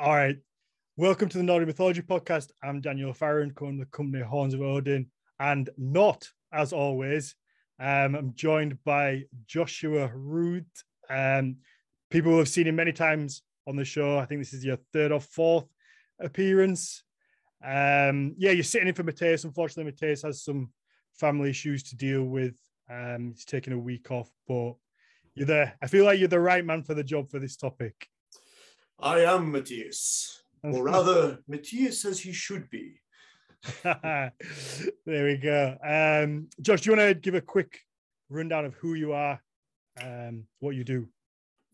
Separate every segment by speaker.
Speaker 1: All right. Welcome to the Nordic Mythology Podcast. I'm Daniel Farron, from the company Horns of Odin, and not as always. Um, I'm joined by Joshua Rood. Um, people have seen him many times on the show. I think this is your third or fourth appearance. Um, yeah, you're sitting in for Mathias. Unfortunately, Mathias has some family issues to deal with. Um, he's taking a week off, but you're there. I feel like you're the right man for the job for this topic.
Speaker 2: I am Matthias, or rather, Matthias as he should be.
Speaker 1: there we go. Um, Josh, do you want to give a quick rundown of who you are, um, what you do?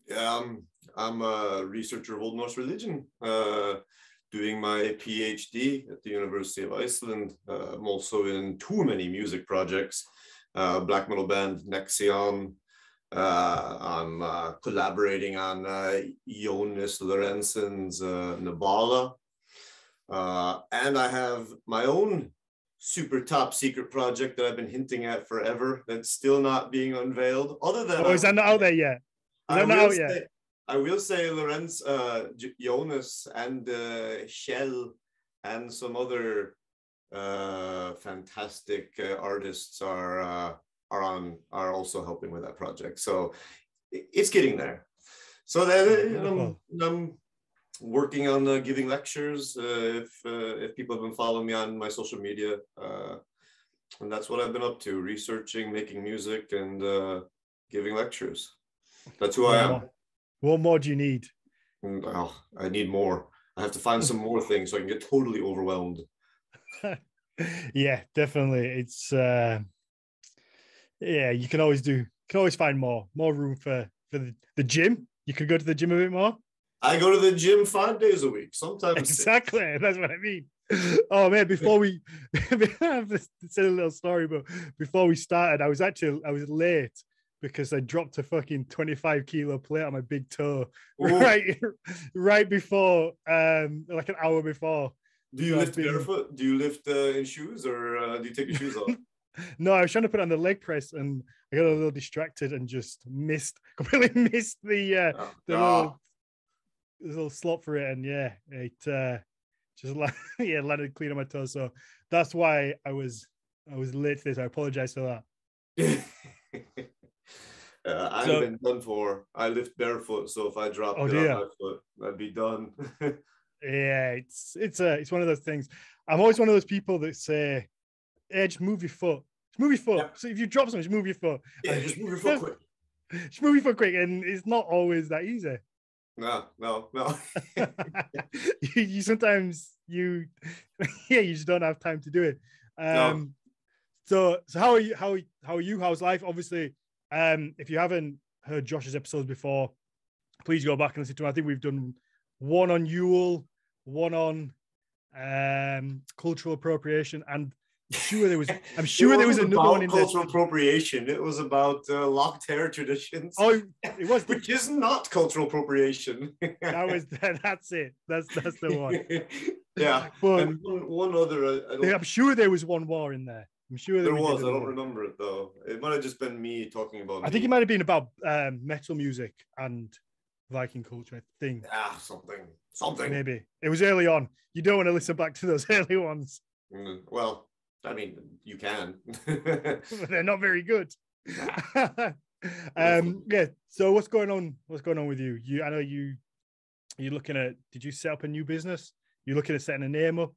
Speaker 2: Yeah, um, I'm a researcher of Old Norse religion, uh, doing my PhD at the University of Iceland. Uh, I'm also in too many music projects, uh, black metal band Nexion, uh, I'm uh, collaborating on uh, Jonas Lorenzen's uh, Nabala. Uh, and I have my own super top secret project that I've been hinting at forever that's still not being unveiled. Other than
Speaker 1: oh, is that not out there yet? Is
Speaker 2: I
Speaker 1: that not
Speaker 2: will
Speaker 1: out
Speaker 2: say,
Speaker 1: yet?
Speaker 2: I will say Lorenz, uh, Jonas and uh, Shell and some other uh, fantastic uh, artists are uh, are on are also helping with that project. So it's getting there. So then I'm working on uh, giving lectures. Uh, if uh, if people have been following me on my social media, uh, and that's what I've been up to: researching, making music, and uh, giving lectures. That's who I am.
Speaker 1: What more do you need?
Speaker 2: And, oh, I need more. I have to find some more things so I can get totally overwhelmed.
Speaker 1: yeah, definitely. It's uh yeah, you can always do can always find more, more room for for the, the gym. You could go to the gym a bit more.
Speaker 2: I go to the gym five days a week, sometimes. six.
Speaker 1: Exactly. That's what I mean. Oh man, before we I have to say a little story, but before we started, I was actually I was late because I dropped a fucking 25 kilo plate on my big toe
Speaker 2: Ooh,
Speaker 1: right right before um like an hour before.
Speaker 2: Do you
Speaker 1: I've
Speaker 2: lift
Speaker 1: been-
Speaker 2: barefoot? Do you lift uh, in shoes or uh, do you take your shoes off?
Speaker 1: No, I was trying to put it on the leg press and I got a little distracted and just missed completely missed the uh
Speaker 2: Oh,
Speaker 1: the little, little slot for it. And yeah it uh just yeah landed clean on my toe so that's why I was I was late to this. I apologize for that.
Speaker 2: Uh, I've
Speaker 1: So-
Speaker 2: been done for. I lift barefoot, so if I drop
Speaker 1: Oh,
Speaker 2: it on my foot, I'd be done.
Speaker 1: yeah it's it's a it's one of those things. I'm always one of those people that say just move your foot just move your foot
Speaker 2: Yeah.
Speaker 1: so if you drop something just move your foot
Speaker 2: yeah,
Speaker 1: And-
Speaker 2: just move your foot quick.
Speaker 1: just move your foot quick and it's not always that easy
Speaker 2: No, no, no.
Speaker 1: you, you sometimes you yeah you just don't have time to do it
Speaker 2: No.
Speaker 1: um so so how are you how how are you how's life obviously um if you haven't heard josh's episodes before please go back and listen to them i think we've done one on Yule, one on um cultural appropriation and sure there was i'm sure there was another one in there
Speaker 2: cultural appropriation. It was about uh, locked hair traditions.
Speaker 1: oh it was
Speaker 2: which is not cultural appropriation.
Speaker 1: that was that's it that's that's the one
Speaker 2: yeah.
Speaker 1: but
Speaker 2: And one, one other, uh, I
Speaker 1: i'm sure there was one war in there i'm sure
Speaker 2: there
Speaker 1: did
Speaker 2: was. I don't
Speaker 1: another.
Speaker 2: remember it though. It might have just been me talking about.
Speaker 1: I think it might have been about um, metal music and Viking culture. thing.
Speaker 2: Ah, something, something.
Speaker 1: maybe it was early on. You don't want to listen back to those early ones.
Speaker 2: Mm, Well, I mean, you can.
Speaker 1: They're not very good. um, yeah. So what's going on? What's going on with you? You, I know you. You're looking at. Did you set up a new business? You're looking at setting a name up.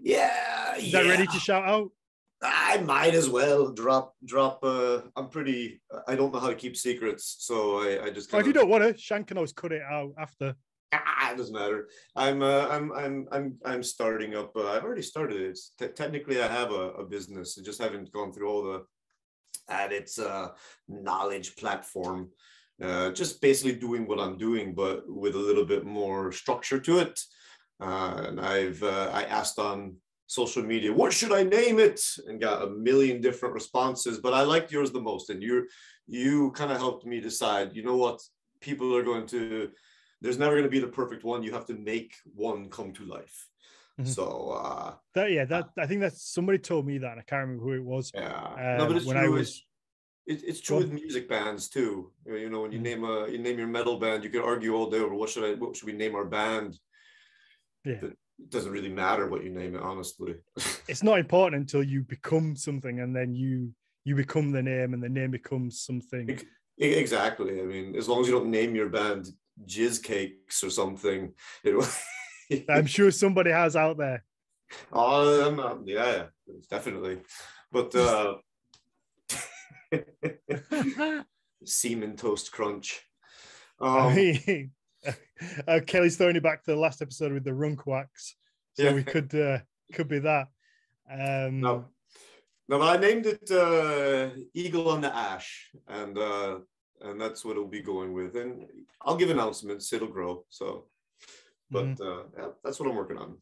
Speaker 2: yeah.
Speaker 1: Is
Speaker 2: yeah.
Speaker 1: that ready to shout out?
Speaker 2: I might as well drop, drop. Uh, I'm pretty. I don't know how to keep secrets, so I, I just.
Speaker 1: Or if you don't want to, Shan can always cut it out after.
Speaker 2: Ah, it doesn't matter. I'm uh, I'm I'm I'm I'm starting up. Uh, I've already started it. Te- technically, I have a, a business. I just haven't gone through all the at its uh, knowledge platform. Uh, just basically doing what I'm doing, but with a little bit more structure to it. Uh, and I've uh, I asked on social media, what should I name it, and got a million different responses. But I liked yours the most, and you you kind of helped me decide. You know what? People are going to there's never going to be the perfect one. You have to make one come to life.
Speaker 1: Mhm.
Speaker 2: So uh,
Speaker 1: That yeah, that I think that somebody told me that, and I can't remember who it was.
Speaker 2: yeah,
Speaker 1: Um,
Speaker 2: no, but it's
Speaker 1: when I
Speaker 2: true.
Speaker 1: was-
Speaker 2: It's, it's true with music bands too. You know, when you mm. name a you name your metal band, you could argue all day over what should I what should we name our band.
Speaker 1: Yeah. But
Speaker 2: it doesn't really matter what you name it, honestly.
Speaker 1: it's not important until you become something, and then you you become the name, and the name becomes something.
Speaker 2: Exactly. I mean, as long as you don't name your band Jizz Cakes or something.
Speaker 1: I'm sure somebody has out there.
Speaker 2: Oh, um, yeah, definitely. But uh, semen toast crunch.
Speaker 1: Um, I mean, uh, Kelly's throwing it back to the last episode with the runk wax, so yeah. we could uh, could be that. Um,
Speaker 2: no, no, I named it uh, Eagle on the Ash, and uh, and that's what it'll be going with. And I'll give announcements; it'll grow. So, but mm-hmm. uh, yeah, that's what I'm working on.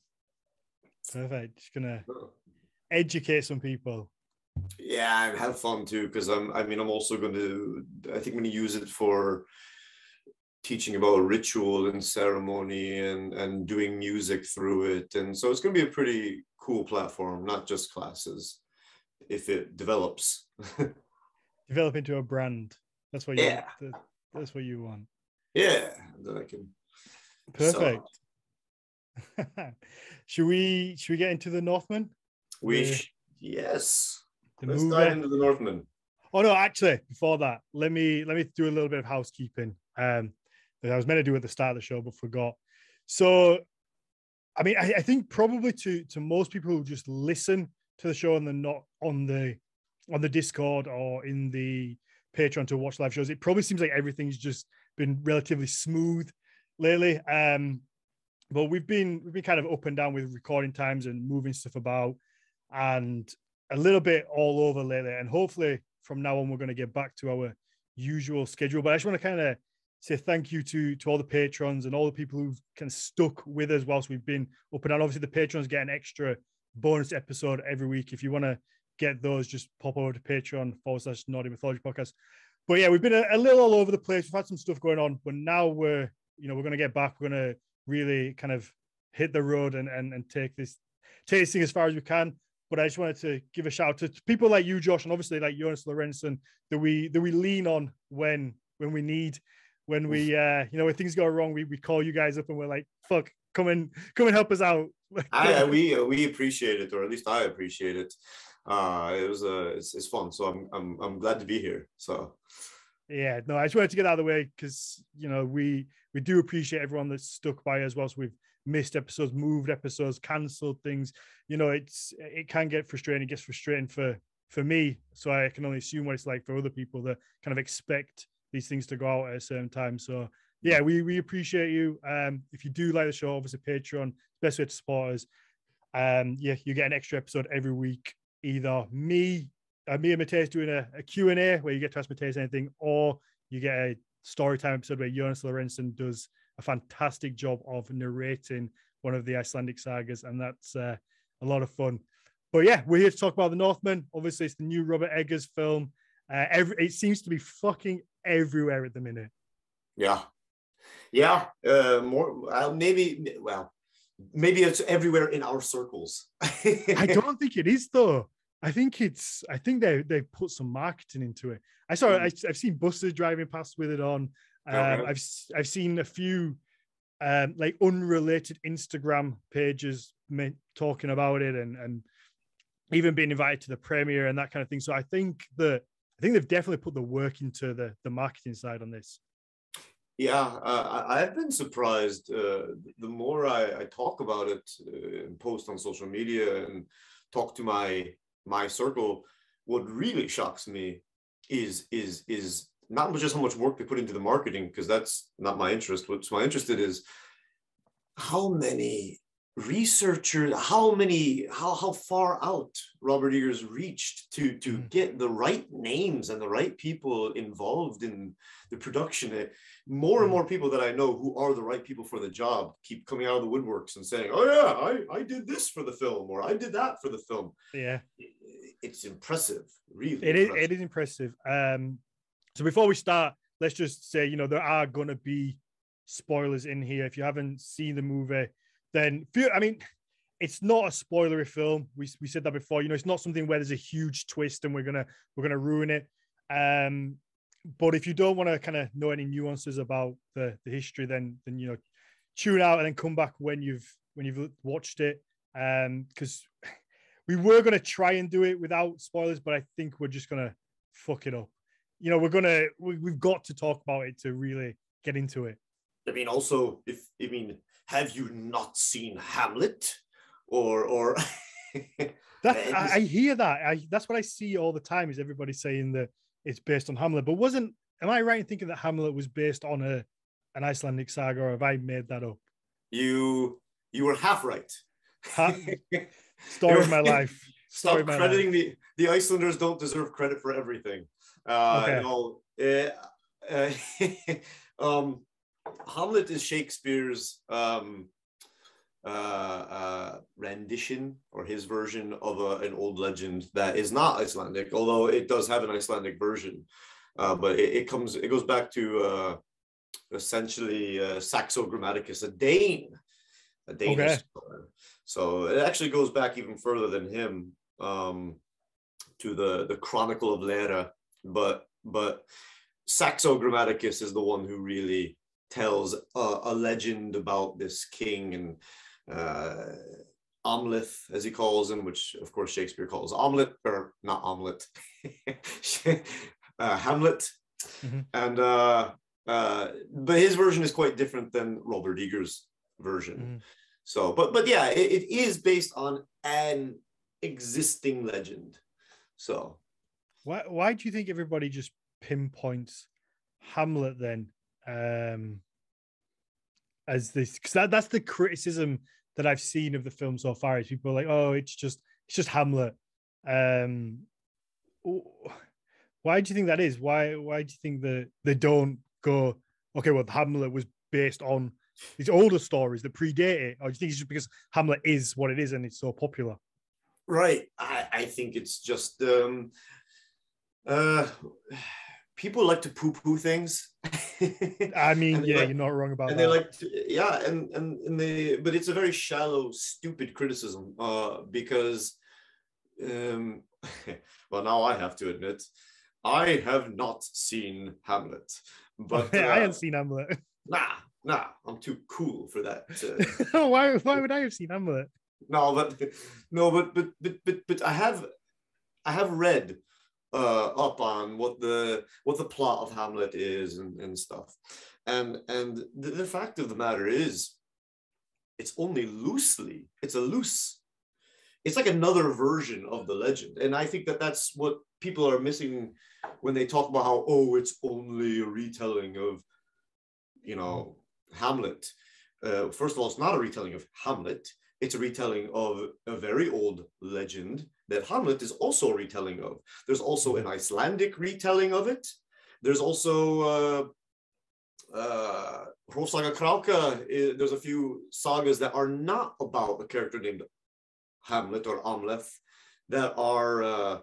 Speaker 1: Perfect. Just gonna educate some people.
Speaker 2: Yeah, and have fun too, because I'm. I mean, I'm also going to. I think I'm going to use it for teaching about ritual and ceremony and and doing music through it, and so it's going to be a pretty cool platform, not just classes. If it develops,
Speaker 1: develop into a brand. That's what you. Yeah. That's what you want.
Speaker 2: Yeah, then I can.
Speaker 1: Perfect. should we should we get into the Northman?
Speaker 2: We the, yes. Let's dive into the Northman.
Speaker 1: Oh no, actually, before that, let me let me do a little bit of housekeeping. Um, that I was meant to do at the start of the show, but forgot. So, I mean, I, I think probably to to most people who just listen to the show and they're not on the on the Discord or in the Patreon to watch live shows, it probably seems like everything's just been relatively smooth lately. Um, but we've been we've been kind of up and down with recording times and moving stuff about and a little bit all over lately. And hopefully from now on we're going to get back to our usual schedule. But i just want to kind of say thank you to to all the patrons and all the people who've kind of stuck with us whilst we've been up and down. Obviously the patrons get an extra bonus episode every week. If you want to get those just pop over to patreon forward slash nordic mythology podcast but yeah we've been a, a little all over the place we've had some stuff going on but now we're you know we're going to get back we're going to really kind of hit the road and and, and take this tasting as far as we can. But I just wanted to give a shout out to people like you, Josh, and obviously like Jonas Lorenzen that we that we lean on when when we need, when we uh you know when things go wrong, we, we call you guys up and we're like, fuck, come and come and help us out.
Speaker 2: I, we we appreciate it, or at least I appreciate it. Uh, it was uh, it's, it's fun, so I'm I'm I'm glad to be here. So
Speaker 1: yeah, no, I just wanted to get out of the way because you know we we do appreciate everyone that's stuck by us whilst we've missed episodes, moved episodes, cancelled things. You know, it's it can get frustrating. It gets frustrating for for me. So I can only assume what it's like for other people that kind of expect these things to go out at a certain time. So yeah, we we appreciate you. Um, if you do like the show, obviously Patreon, best way to support us. Um, yeah, you get an extra episode every week. Either me, uh, me and Mathias doing a, a Q&A where you get to ask Mathias anything, or you get a story time episode where Jonas Lorenzen does a fantastic job of narrating one of the Icelandic sagas, and that's uh, a lot of fun. But yeah, we're here to talk about the Northman. Obviously, it's the new Robert Eggers film. Uh, every, it seems to be fucking everywhere at the minute.
Speaker 2: Yeah, yeah. Uh, more uh, maybe. Well, maybe it's everywhere in our circles.
Speaker 1: I don't think it is though. I think it's. I think they they put some marketing into it. I saw. Mm. I, have seen buses driving past with it on. Oh, um, I've I've seen a few um, like unrelated Instagram pages talking about it and and even being invited to the premiere and that kind of thing. So I think that I think they've definitely put the work into the the marketing side on this.
Speaker 2: Yeah, uh, I've been surprised. Uh, the more I, I talk about it uh, and post on social media and talk to my my circle, what really shocks me is is is not just how much work they put into the marketing because that's not my interest. What's my interested is how many researchers, how many, how how far out Robert Eggers reached to to mm. get the right names and the right people involved in the production. Eh, more and mm. more people that I know who are the right people for the job keep coming out of the woodworks and saying, "Oh yeah, I I did this for the film or I did that for the film."
Speaker 1: Yeah,
Speaker 2: it's impressive. Really,
Speaker 1: it impressive. is. It is impressive. Um, so before we start, let's just say, you know, there are going to be spoilers in here. If you haven't seen the movie, then I mean, it's not a spoilery film. We, we said that before. You know, it's not something where there's a huge twist and we're gonna we're gonna ruin it. Um, but if you don't want to kind of know any nuances about the, the history, then then you know tune out and then come back when you've when you've watched it. Um, because we were gonna try and do it without spoilers, but I think we're just gonna fuck it up. You know, we're gonna we, we've got to talk about it to really get into it.
Speaker 2: I mean, also, if I mean, have you not seen Hamlet, or or?
Speaker 1: that I, I, hear that. I that's what I see all the time. Is everybody saying that it's based on Hamlet? But wasn't? Am I right in thinking that Hamlet was based on a an Icelandic saga, or have I made that up?
Speaker 2: You you were half right.
Speaker 1: Ha- story of my life.
Speaker 2: Stop crediting life. the the Icelanders. Don't deserve credit for everything. Uh, okay. You know, uh, um, Hamlet is Shakespeare's um, uh, uh, rendition or his version of a, an old legend that is not Icelandic, although it does have an Icelandic version. Uh, but it, it, comes, it goes back to uh, essentially uh, Saxo Grammaticus, a Dane, a Danish. Okay. So it actually goes back even further than him um, to the the Chronicle of Lejre, but but Saxo Grammaticus is the one who really tells a, a legend about this king and uh, as he calls him, which of course Shakespeare calls Omelette, or not Omelette, uh, Hamlet. Mm-hmm. And uh, uh, but his version is quite different than Robert Eggers' version. Mm-hmm. So, but but yeah, it, it is based on an existing legend. So,
Speaker 1: why why do you think everybody just pinpoints Hamlet then um, as this because that, that's the criticism that I've seen of the film so far is people like, oh, it's just it's just Hamlet. Um, why do you think that is? Why why do you think that they don't go, okay, well, Hamlet was based on these older stories that predate it, or do you think it's just because Hamlet is what it is and it's so popular?
Speaker 2: Right. I, I think it's just um uh people like to poo-poo things.
Speaker 1: I mean, yeah, like, you're not wrong about
Speaker 2: and
Speaker 1: that.
Speaker 2: And they like, to, yeah, and and and they, but it's a very shallow, stupid criticism, uh, because, um, well, now I have to admit, I have not seen Hamlet, but
Speaker 1: uh, I haven't seen Hamlet.
Speaker 2: Nah, nah, I'm too cool for that.
Speaker 1: Uh, why? Why would I have seen Hamlet?
Speaker 2: No, but no, but but but but but I have, I have read uh, up on what the what the plot of Hamlet is and, and stuff. And and the, the fact of the matter is, it's only loosely. It's a loose. It's like another version of the legend, and I think that that's what people are missing when they talk about how oh it's only a retelling of, you know, Hamlet. Uh, first of all, it's not a retelling of Hamlet. It's a retelling of a very old legend that Hamlet is also a retelling of. There's also an Icelandic retelling of it. There's also uh, uh, Hrólfs saga kraka. There's a few sagas that are not about a character named Hamlet or Amleth that are uh,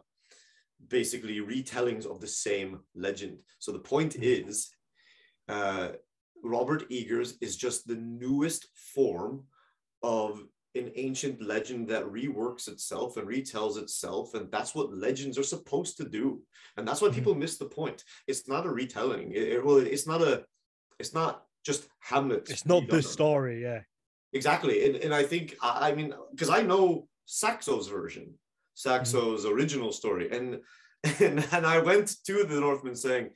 Speaker 2: basically retellings of the same legend. So the point mm-hmm. is, uh, Robert Eggers is just the newest form of an ancient legend that reworks itself and retells itself and that's what legends are supposed to do. And that's why mm-hmm. people miss the point. It's not a retelling. It, it, well it's not a it's not just hamlet
Speaker 1: it's not the story yeah.
Speaker 2: Exactly. And, and i think i, I mean because i know saxo's version saxo's mm-hmm. original story. And, and and i went to the northman saying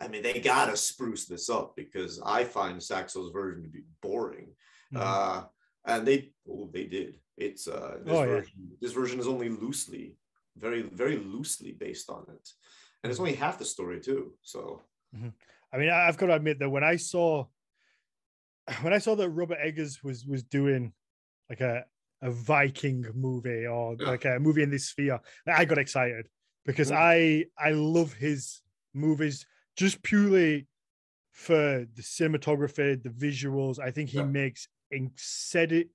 Speaker 2: i mean they gotta spruce this up because i find saxo's version to be boring. Mm-hmm. uh and they oh they did it's uh this, oh, version, yeah. this version is only loosely very very loosely based on it and it's only half the story too so
Speaker 1: mm-hmm. i mean i've got to admit that when i saw when i saw that robert eggers was was doing like a a viking movie or yeah. like a movie in this sphere i got excited because mm-hmm. i i love his movies just purely for the cinematography the visuals i think he yeah. makes incredibly,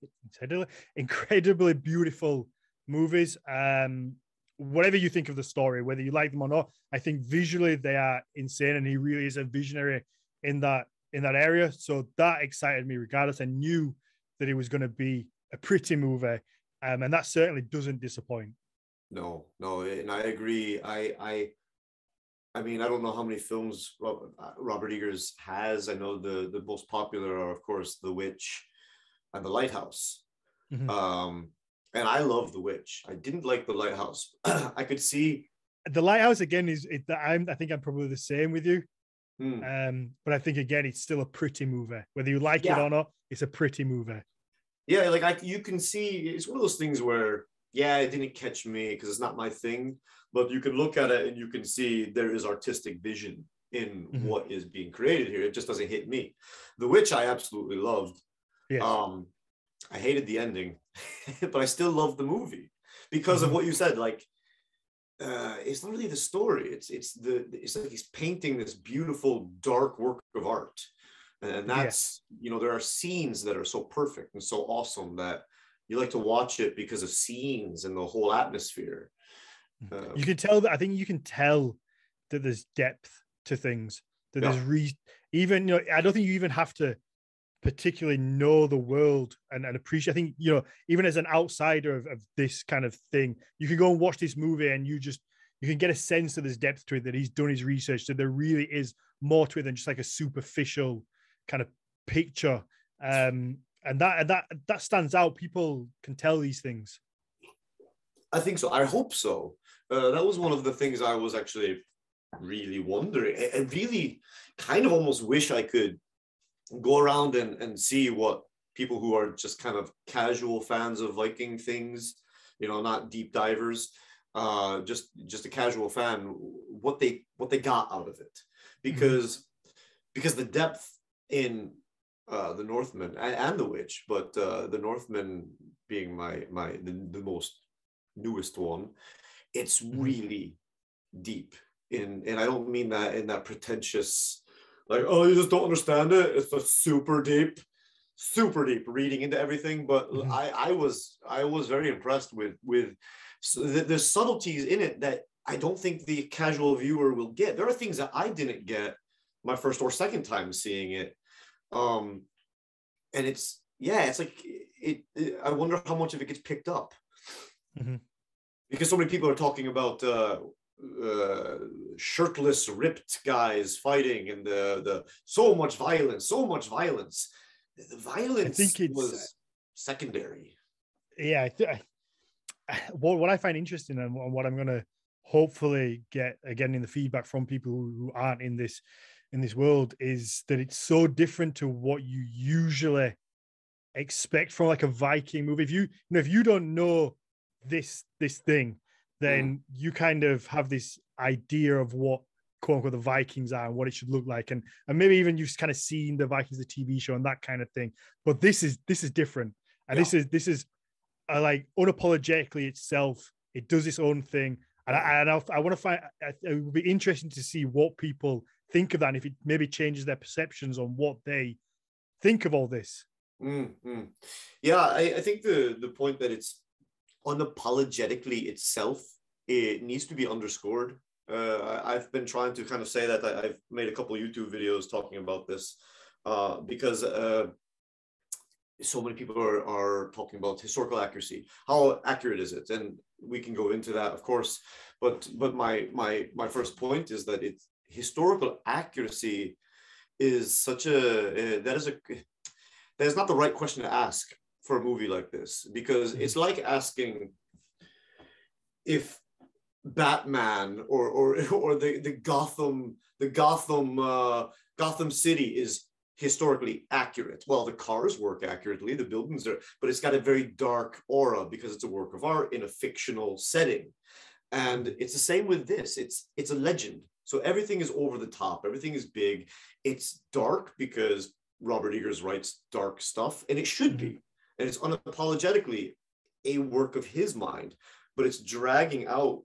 Speaker 1: incredibly beautiful movies. Um, whatever you think of the story, whether you like them or not, I think visually they are insane, and he really is a visionary in that in that area. So that excited me, regardless. I knew that it was going to be a pretty movie, um, and that certainly doesn't disappoint.
Speaker 2: No, no, and I agree. I I I mean, I don't know how many films Robert Eggers has. I know the the most popular are, of course, The Witch and The Lighthouse. Mm-hmm. Um, and I love The Witch. I didn't like The Lighthouse. I could see
Speaker 1: The Lighthouse again is it, I'm I think I'm probably the same with you. Hmm. Um, but I think again, it's still a pretty movie. Whether you like yeah. it or not, it's a pretty movie.
Speaker 2: Yeah, like I, you can see, it's one of those things where, yeah, it didn't catch me because it's not my thing. But you can look at it and you can see there is artistic vision in mm-hmm. what is being created here. It just doesn't hit me. The Witch I absolutely loved. Yes. Um, I hated the ending, but I still love the movie because mm-hmm. of what you said. Like uh, it's not really the story. It's it's the it's like he's painting this beautiful dark work of art, and that's yeah. you know there are scenes that are so perfect and so awesome that you like to watch it because of scenes and the whole atmosphere.
Speaker 1: Uh, you can tell that I think you can tell that there's depth to things. That yeah. there's re- even you know I don't think you even have to particularly know the world and, and appreciate. I think, you know, even as an outsider of, of this kind of thing, you can go and watch this movie and you just, you can get a sense of this depth to it that he's done his research, that there really is more to it than just like a superficial kind of picture. Um, and that, that, that stands out. People can tell these things.
Speaker 2: I think so. I hope so. Uh, that was one of the things I was actually really wondering. I, I really kind of almost wish I could go around and, and see what people who are just kind of casual fans of Viking things, you know, not deep divers, uh, just just a casual fan, what they what they got out of it, because mm-hmm. because the depth in uh, the Northman and, and, the Witch, but uh, the Northman being my my the, the most newest one, it's mm-hmm. really deep in, and I don't mean that in that pretentious like oh you just don't understand it. It's a super deep super deep reading into everything. But mm-hmm. i i was i was very impressed with with so the, the subtleties in it that i don't think the casual viewer will get. There are things that i didn't get my first or second time seeing it. Um and it's yeah it's like it, it i wonder how much of it gets picked up. Mm-hmm. because so many people are talking about uh uh, shirtless, ripped guys fighting, and the the so much violence, so much violence. The violence I think was secondary.
Speaker 1: Yeah, I th- what what I find interesting and what I'm going to hopefully get again in the feedback from people who aren't in this in this world is that it's so different to what you usually expect from like a Viking movie. If you, you know, if you don't know this this thing, then mm. you kind of have this idea of what quote unquote the Vikings are and what it should look like, and and maybe even you've kind of seen the Vikings the TV show and that kind of thing. But this is this is different, and yeah. this is this is uh, like unapologetically itself. It does its own thing, and I and I, I want to find it would be interesting to see what people think of that, and if it maybe changes their perceptions on what they think of all this.
Speaker 2: Mm-hmm. Yeah, I, I think the the point that it's unapologetically itself, it needs to be underscored. Uh, I've been trying to kind of say that I, have made a couple YouTube videos talking about this uh, because uh, so many people are, are talking about historical accuracy. How accurate is it? And we can go into that, of course. But but my my my first point is that it's historical accuracy is such a uh, that is a that is not the right question to ask for a movie like this because it's mm-hmm. like asking if Batman or or or the the Gotham the Gotham uh, Gotham City is historically accurate. Well, the cars work accurately, the buildings are, but it's got a very dark aura because it's a work of art in a fictional setting. And it's the same with this. It's it's a legend. So everything is over the top. Everything is big. It's dark because Robert Eggers writes dark stuff, and it should be and it's unapologetically a work of his mind but it's dragging out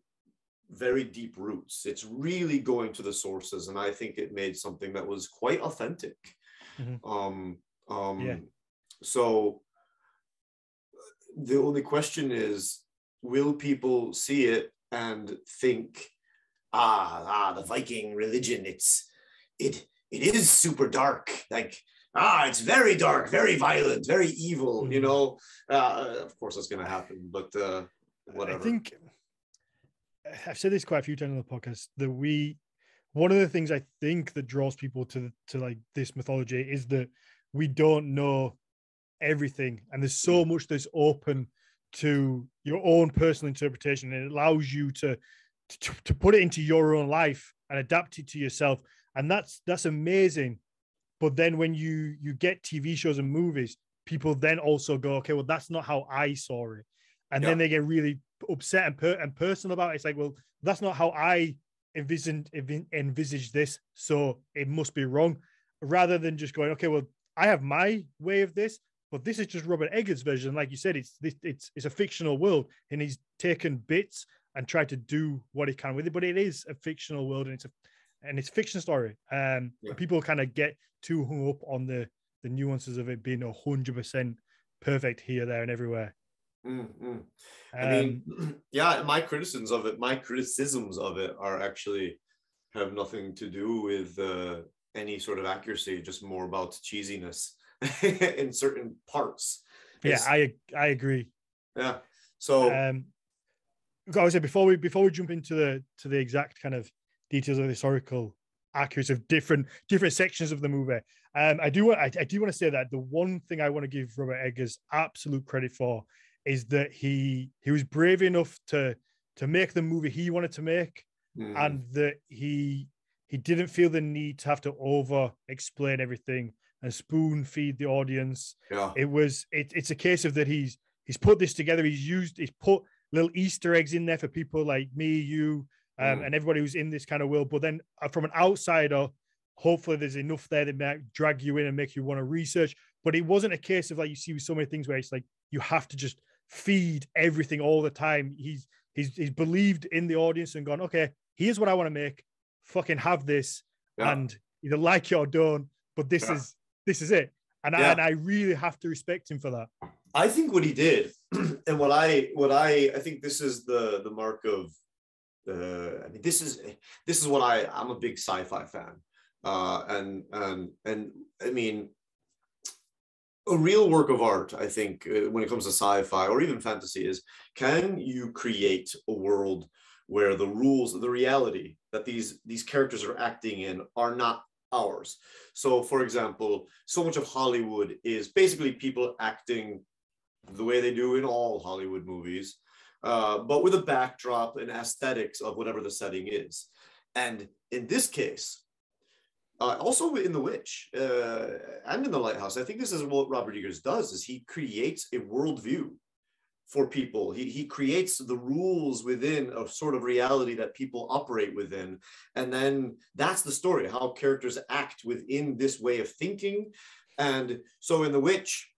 Speaker 2: very deep roots it's really going to the sources and i think it made something that was quite authentic mm-hmm. um um yeah. so the only question is will people see it and think ah ah the viking religion it's it it is super dark like ah, it's very dark, very violent, very evil. You mm-hmm. know, uh, of course that's going to happen, but uh, whatever.
Speaker 1: I think I've said this quite a few times on the podcast that we one of the things I think that draws people to to like this mythology is that we don't know everything, and there's so much that's open to your own personal interpretation, and it allows you to to, to put it into your own life and adapt it to yourself, and that's that's amazing. But then when you you get TV shows and movies, people then also go, okay, well that's not how I saw it, and
Speaker 2: Yeah.
Speaker 1: then they get really upset and, per- and personal about it. It's like, well, that's not how I envisioned envi- envisaged this, so it must be wrong. Rather than just going, okay, well, I have my way of this, but this is just Robert Eggers' version. Like you said, it's this it's it's a fictional world, and he's taken bits and tried to do what he can with it. But it is a fictional world, and it's a and it's fiction story. Um,
Speaker 2: Yeah.
Speaker 1: people kind of get too hung up on the the nuances of it being hundred percent perfect here, there, and everywhere.
Speaker 2: Mm, mm.
Speaker 1: Um,
Speaker 2: I mean, yeah, my criticisms of it, my criticisms of it are actually have nothing to do with uh, any sort of accuracy, just more about cheesiness in certain parts.
Speaker 1: yeah,
Speaker 2: It's-
Speaker 1: I I agree.
Speaker 2: yeah. So
Speaker 1: Um, I would say before we before we jump into the to the exact kind of details of the historical accuracy of different different sections of the movie, um, I do want I, I do want to say that the one thing I want to give Robert Eggers absolute credit for is that he he was brave enough to to make the movie he wanted to make,
Speaker 2: mm,
Speaker 1: and that he he didn't feel the need to have to over explain everything and spoon feed the audience.
Speaker 2: Yeah,
Speaker 1: it was it, it's a case of that he's he's put this together he's used he's put little easter eggs in there for people like me you um,
Speaker 2: Mm.
Speaker 1: and everybody who's in this kind of world but then uh, from an outsider hopefully there's enough there that might drag you in and make you want to research but it wasn't a case of like you see with so many things where it's like you have to just feed everything all the time he's he's he's believed in the audience and gone okay here's what i want to make fucking have this
Speaker 2: yeah.
Speaker 1: and either like it or don't but this
Speaker 2: Yeah.
Speaker 1: is this is it and, I, and I really have to respect him for that
Speaker 2: I think what he did, and what I what I I think this is the the mark of. Uh, I mean, this is this is what I I'm a big sci-fi fan, uh, and and and I mean, a real work of art. I think uh, when it comes to sci-fi or even fantasy is can you create a world where the rules, the reality that these these characters are acting in are not ours. So, for example, so much of Hollywood is basically people acting the way they do in all Hollywood movies, uh, but with a backdrop and aesthetics of whatever the setting is. And in this case, uh, also in The Witch uh, and in The Lighthouse, I think this is what Robert Eggers does: is he creates a worldview for people. He, he creates the rules within a sort of reality that people operate within. And then that's the story, how characters act within this way of thinking. And so in The Witch,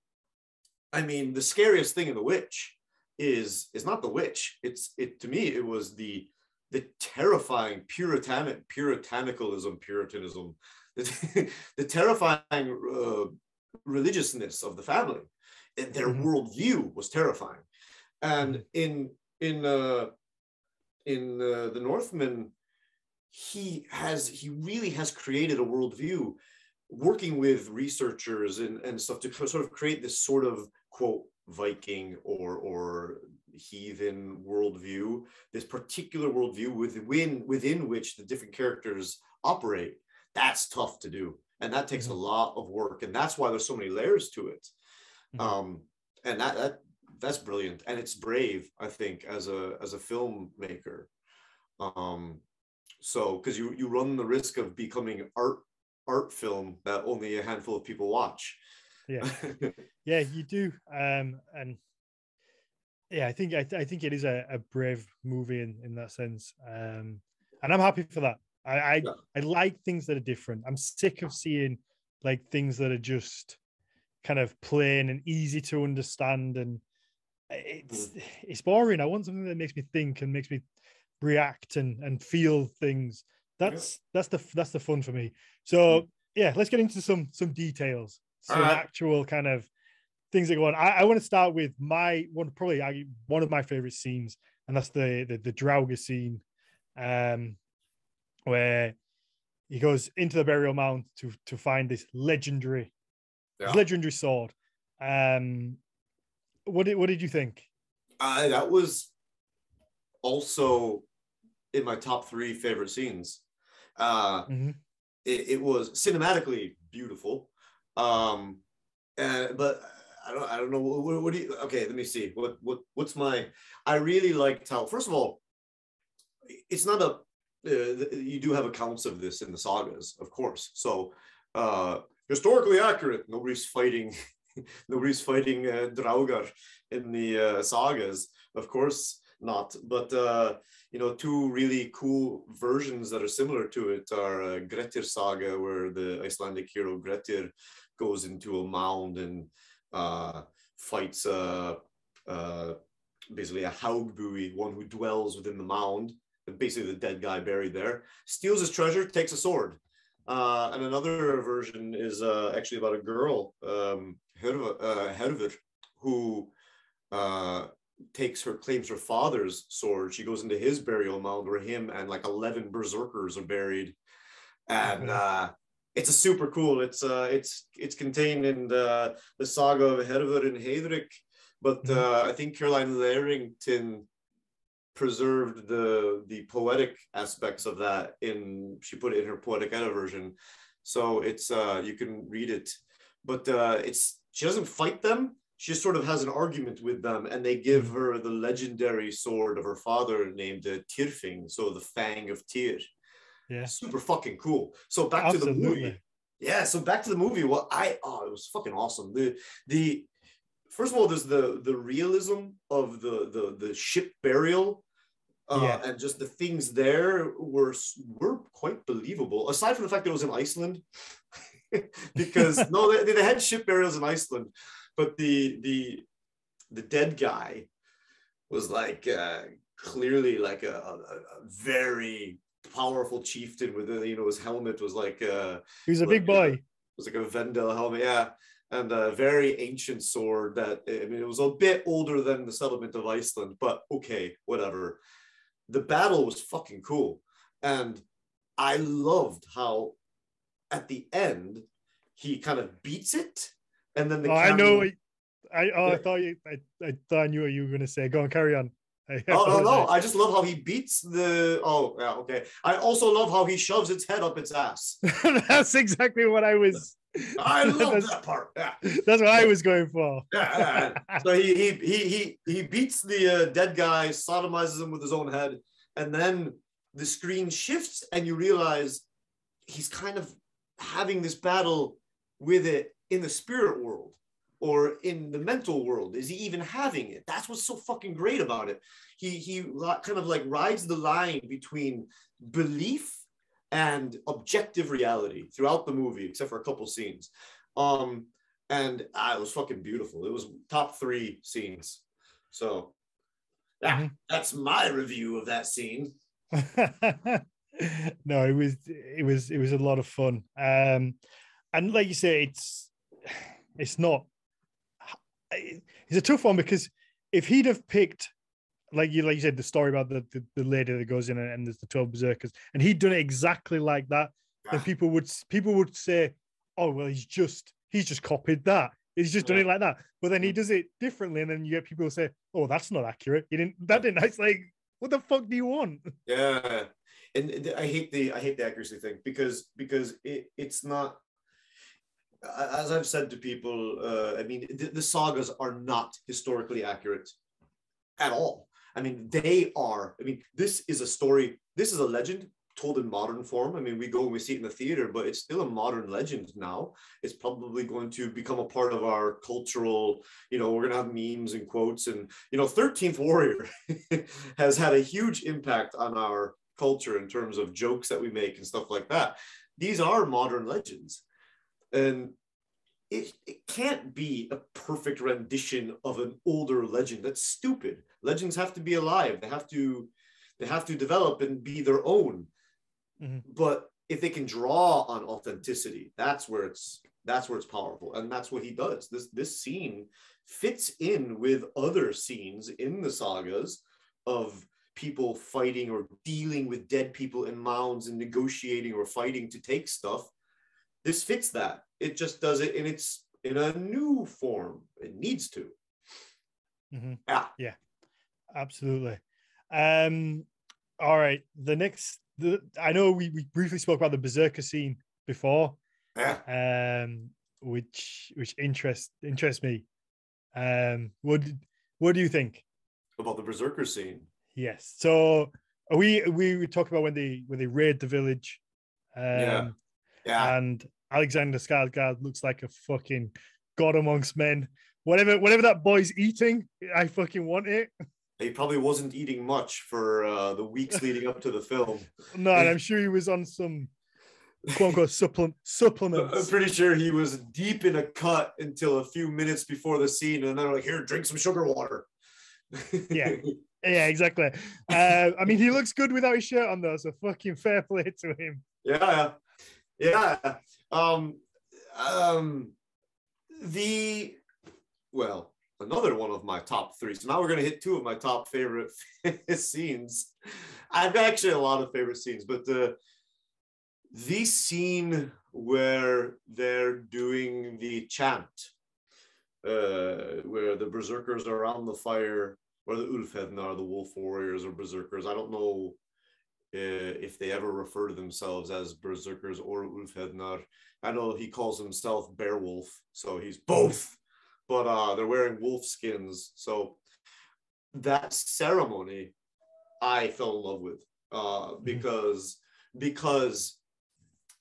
Speaker 2: I mean, the scariest thing in The Witch is is not the witch. It's it to me, it was the the terrifying puritanic puritanicalism, puritanism, the, the terrifying uh, religiousness of the family. And their
Speaker 1: Mhm.
Speaker 2: worldview was terrifying. And in in uh, in uh, the Northman, he has he really has created a worldview, working with researchers and, and stuff to sort of create this sort of quote Viking or or heathen worldview, this particular worldview within within which the different characters operate. That's tough to do, and that takes a lot of work, and that's why there's so many layers to it.
Speaker 1: Mhm.
Speaker 2: Um, and that that that's brilliant, and it's brave, I think, as a as a filmmaker. Um, so because you you run the risk of becoming art art film that only a handful of people watch.
Speaker 1: Yeah. yeah you do um and yeah i think i, I think it is a, a brave movie in, in that sense um and i'm happy for that. I, I
Speaker 2: Yeah.
Speaker 1: i like things that are different. I'm sick of seeing like things that are just kind of plain and easy to understand and it's it's boring. I want something that makes me think and makes me react and and feel things. That's that's the that's the fun for me. So yeah let's get into some some details some
Speaker 2: Alright.
Speaker 1: actual kind of things that go on i, I want to start with my one probably I, one of my favorite scenes and that's the the, the Draugr scene um where he goes into the burial mound to to find this legendary
Speaker 2: Yeah.
Speaker 1: legendary sword um what did what did you think
Speaker 2: Uh, that was also in my top three favorite scenes. Uh,
Speaker 1: hmm
Speaker 2: it, it was cinematically beautiful. Um, and but I don't I don't know what, what, do you okay let me see. What what what's my I really liked how first of all it's not a uh, you do have accounts of this in the sagas of course. So uh historically accurate nobody's fighting nobody's fighting uh, Draugar in the uh, sagas of course not. But uh you know two really cool versions that are similar to it are uh, Grettir saga where the Icelandic hero Grettir goes into a mound and uh, fights uh, uh, basically a Haugbui, one who dwells within the mound, basically the dead guy buried there, steals his treasure, takes a sword. Uh, and another version is uh, actually about a girl, um, uh, who uh, takes her, claims her father's sword. She goes into his burial mound where him and like 11 berserkers are buried. And uh, it's a super cool. It's uh, it's it's contained in the, the saga of Hervör and Heidrik, but
Speaker 1: Mhm.
Speaker 2: uh, I think Carolyne Larrington preserved the the poetic aspects of that in she put it in her poetic edda version, so it's uh, you can read it, but uh, it's she doesn't fight them. She just sort of has an argument with them, and they give
Speaker 1: Mhm.
Speaker 2: her the legendary sword of her father named uh, Tyrfing, so the Fang of Tyr
Speaker 1: Yeah.
Speaker 2: super fucking cool. So back to the movie. Yeah, so back to the movie. Well, I oh, it was fucking awesome. The the first of all, there's the the realism of the the the ship burial. Uh,
Speaker 1: Yeah.
Speaker 2: and just the things there were were quite believable. Aside from the fact that it was in Iceland, because no, they, they had ship burials in Iceland, but the the the dead guy was like uh, clearly like a, a, a very powerful chieftain with you know his helmet was like uh
Speaker 1: He was a
Speaker 2: Like,
Speaker 1: big boy.
Speaker 2: it was like a Vendel helmet, yeah, and a very ancient sword that I mean it was a bit older than the settlement of Iceland, but okay, whatever. The battle was fucking cool, and I loved how at the end he kind of beats it, and then the
Speaker 1: Oh, I know. I oh, I thought you. I, I thought I knew what you were going to say. Go on, carry on. I
Speaker 2: Oh no, no! I just love how he beats the. Oh yeah, okay. I also love how he shoves its head up its ass.
Speaker 1: That's exactly what I was.
Speaker 2: I love that part. Yeah.
Speaker 1: that's what I was going for.
Speaker 2: Yeah, yeah. so he he he he he beats the uh, dead guy, sodomizes him with his own head, and then the screen shifts, and you realize he's kind of having this battle with it in the spirit world or in the mental world. Is he even having it? That's what's so fucking great about it. He he kind of like rides the line between belief and objective reality throughout the movie, except for a couple scenes. Um, and ah, it was fucking beautiful. It was top three scenes. So
Speaker 1: Mhm.
Speaker 2: that's my review of that scene.
Speaker 1: no, it was it was it was a lot of fun. Um, and like you say, it's it's not. It's a tough one because if he'd have picked, like you like you said, the story about the the, the lady that goes in and, and there's the twelve berserkers, and he'd done it exactly like that, then
Speaker 2: Ah,
Speaker 1: people would people would say, "Oh well, he's just he's just copied that. He's just done it like that." But then he does it differently, and then you get people who say, "Oh, that's not accurate. You didn't that didn't." It's like, what the fuck do you want?
Speaker 2: Yeah, and I hate the I hate the accuracy thing because because it, it's not. As I've said to people, uh, I mean, the, the sagas are not historically accurate at all. I mean, they are. I mean, this is a story. This is a legend told in modern form. I mean, we go and we see it in the theater, but it's still a modern legend now. It's probably going to become a part of our cultural. You know, we're gonna have memes and quotes, and you know, Thirteenth Warrior has had a huge impact on our culture in terms of jokes that we make and stuff like that. These are modern legends, and it, it can't be a perfect rendition of an older legend. That's stupid. Legends have to be alive. They have to they have to develop and be their own.
Speaker 1: Mhm.
Speaker 2: But if they can draw on authenticity, that's where it's that's where it's powerful. And that's what he does. This this scene fits in with other scenes in the sagas of people fighting or dealing with dead people in mounds and negotiating or fighting to take stuff. This fits that. It just does it in its in a new form. It needs to.
Speaker 1: Mhm.
Speaker 2: Yeah.
Speaker 1: absolutely. Um, all right. The next the I know we, we briefly spoke about the berserker scene before,
Speaker 2: Yeah.
Speaker 1: um, which which interests interests me. Um, what what do you think?
Speaker 2: About the berserker scene.
Speaker 1: Yes. So we we we talk about when they when they raid the village, um,
Speaker 2: Yeah. Yeah.
Speaker 1: and Alexander Skarsgård looks like a fucking god amongst men. Whatever whatever that boy's eating, I fucking want it.
Speaker 2: he probably wasn't eating much for uh, the weeks leading up to the film.
Speaker 1: No, and I'm sure he was on some quote unquote supplement
Speaker 2: I'm pretty sure he was deep in a cut until a few minutes before the scene, and they're like, "Here, drink some sugar water."
Speaker 1: Yeah. Yeah, exactly. Uh, I mean, he looks good without his shirt on though, so fucking fair play to him.
Speaker 2: yeah, yeah. Um, um, the well, another one of my top three. So now we're gonna hit two of my top favorite scenes. I've actually a lot of favorite scenes, but the the scene where they're doing the chant, uh, where the berserkers are on the fire, or the Ulfhednar, the wolf warriors or berserkers. I don't know if they ever refer to themselves as berserkers or Ulfhednar. I know he calls himself Beowulf, so he's both, but uh, they're wearing wolf skins. So that ceremony, I fell in love with uh, because because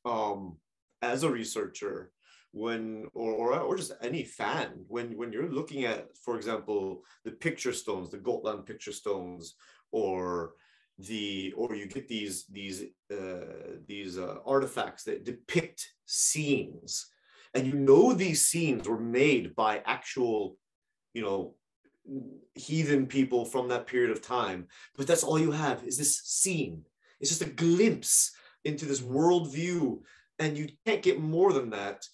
Speaker 2: um, as a researcher, when or, or or just any fan, when when you're looking at, for example, the picture stones, the Gotland picture stones, or the or you get these these uh, these uh, artifacts that depict scenes. And you know these scenes were made by actual you know heathen people from that period of time but that's all you have is this scene. It's just a glimpse into this worldview and you can't get more than that.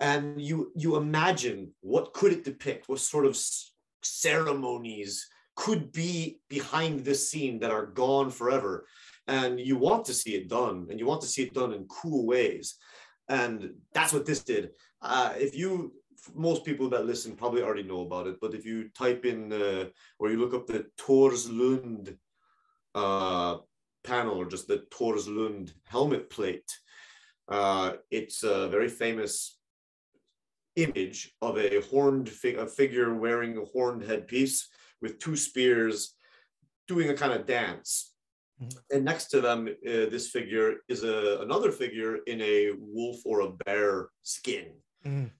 Speaker 2: And you you imagine what could it depict? What sort of ceremonies could be behind this scene that are gone forever. And you want to see it done and you want to see it done in cool ways. And that's what this did. Uh, if you most people that listen probably already know about it but if you type in uh, or you look up the Torslunda uh, panel or just the Torslunda helmet plate uh, it's a very famous image of a horned fi- a figure wearing a horned headpiece with two spears doing a kind of dance.
Speaker 1: Mhm.
Speaker 2: And next to them, uh, this figure is a, another figure in a wolf or a bear skin.
Speaker 1: Mhm.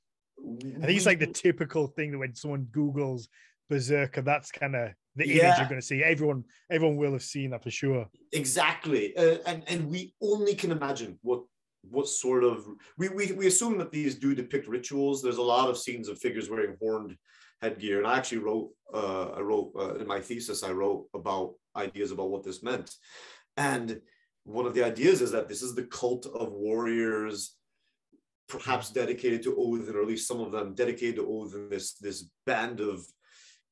Speaker 1: I think it's like the typical thing that when someone Googles Berserker, that's kind of the image
Speaker 2: Yeah.
Speaker 1: you're going to see. Everyone, everyone will have seen that for sure.
Speaker 2: exactly, uh, and and we only can imagine what what sort of we, we we assume that these do depict rituals. There's a lot of scenes of figures wearing horned headgear, and I actually wrote uh, I wrote uh, in my thesis I wrote about ideas about what this meant, and one of the ideas is that this is the cult of warriors perhaps dedicated to Odin, or at least some of them dedicated to Odin, this this band of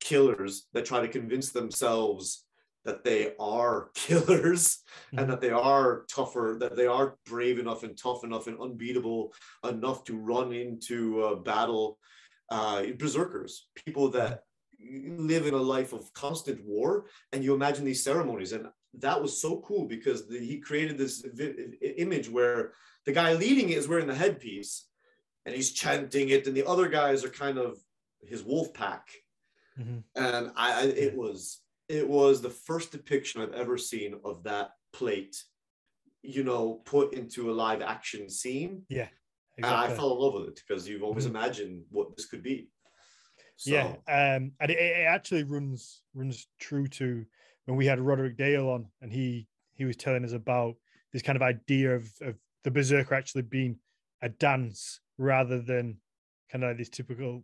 Speaker 2: killers that try to convince themselves that they are killers and that they are tougher, that they are brave enough and tough enough and unbeatable enough to run into battle. Uh, berserkers, people that live in a life of constant war, and you imagine these ceremonies, and that was so cool because the, he created this vi- image where the guy leading it is wearing the headpiece, and he's chanting it, and the other guys are kind of his wolf pack
Speaker 1: Mhm.
Speaker 2: and I, I it was it was the first depiction I've ever seen of that plate, you know, put into a live action scene. And I
Speaker 1: Exactly.
Speaker 2: fell in love with it because you've always
Speaker 1: Mhm.
Speaker 2: imagined what this could be. So,
Speaker 1: Yeah, um, and it, it actually runs runs true to when we had Roderick Dale on, and he he was telling us about this kind of idea of of the berserker actually being a dance rather than kind of like this typical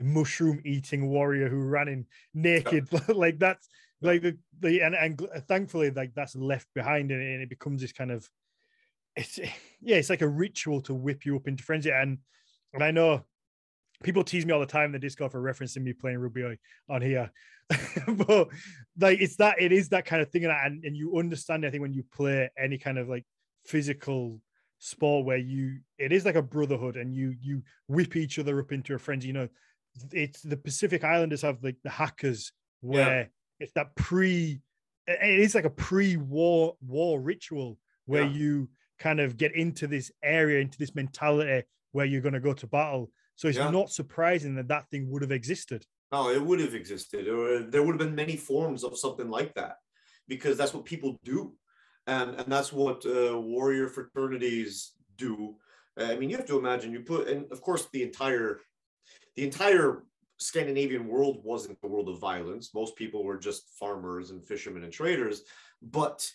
Speaker 1: mushroom eating warrior who ran in naked like that's like the, the and, and thankfully like that's left behind and it becomes this kind of it's yeah it's like a ritual to whip you up into frenzy and and i know people tease me all the time in the discord for referencing me playing rugby on here. But like it's that it is that kind of thing and, and you understand i think when you play any kind of like physical sport where you it is like a brotherhood and you you whip each other up into a frenzy you know. It's the pacific islanders have like the hakas where it's that pre it is like a pre-war war ritual where
Speaker 2: Yeah.
Speaker 1: you kind of get into this area, into this mentality where you're going to go to battle. So it's
Speaker 2: Yeah.
Speaker 1: not surprising that that thing would have existed.
Speaker 2: No, it would have existed, or there would have been many forms of something like that, because that's what people do, and and that's what uh, warrior fraternities do. I mean, you have to imagine you put, and of course, the entire the entire Scandinavian world wasn't the world of violence. Most people were just farmers and fishermen and traders, but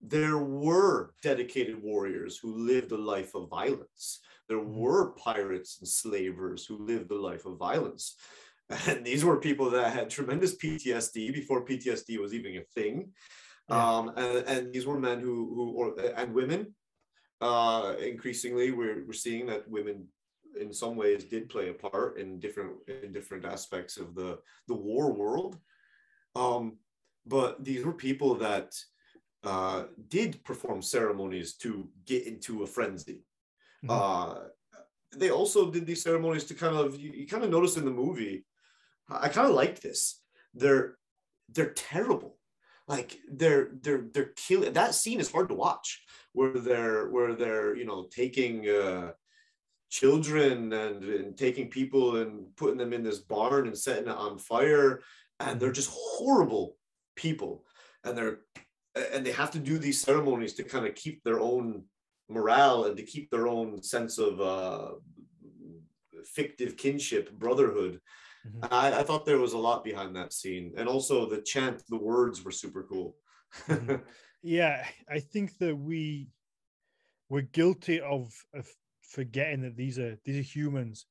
Speaker 2: there were dedicated warriors who lived a life of violence. There
Speaker 1: Mhm.
Speaker 2: were pirates and slavers who lived a life of violence. And these were people that had tremendous PTSD before PTSD was even a thing.
Speaker 1: Yeah.
Speaker 2: Um, and, and these were men who, who or, and women. Uh, increasingly, we're, we're seeing that women in some ways did play a part in different in different aspects of the the war world um but these were people that uh did perform ceremonies to get into a frenzy.
Speaker 1: Mhm.
Speaker 2: uh they also did these ceremonies to kind of you, you kind of notice in the movie i kind of like this. They're they're terrible. Like they're they're they're killing that scene is hard to watch where they're where they're you know taking uh children and, and taking people and putting them in this barn and setting it on fire and they're just horrible people. And they're and they have to do these ceremonies to kind of keep their own morale and to keep their own sense of uh fictive kinship brotherhood
Speaker 1: Mhm.
Speaker 2: I, I thought there was a lot behind that scene and also the chant the words were super cool
Speaker 1: Mhm. yeah i think that we we're guilty of of forgetting that these are these are humans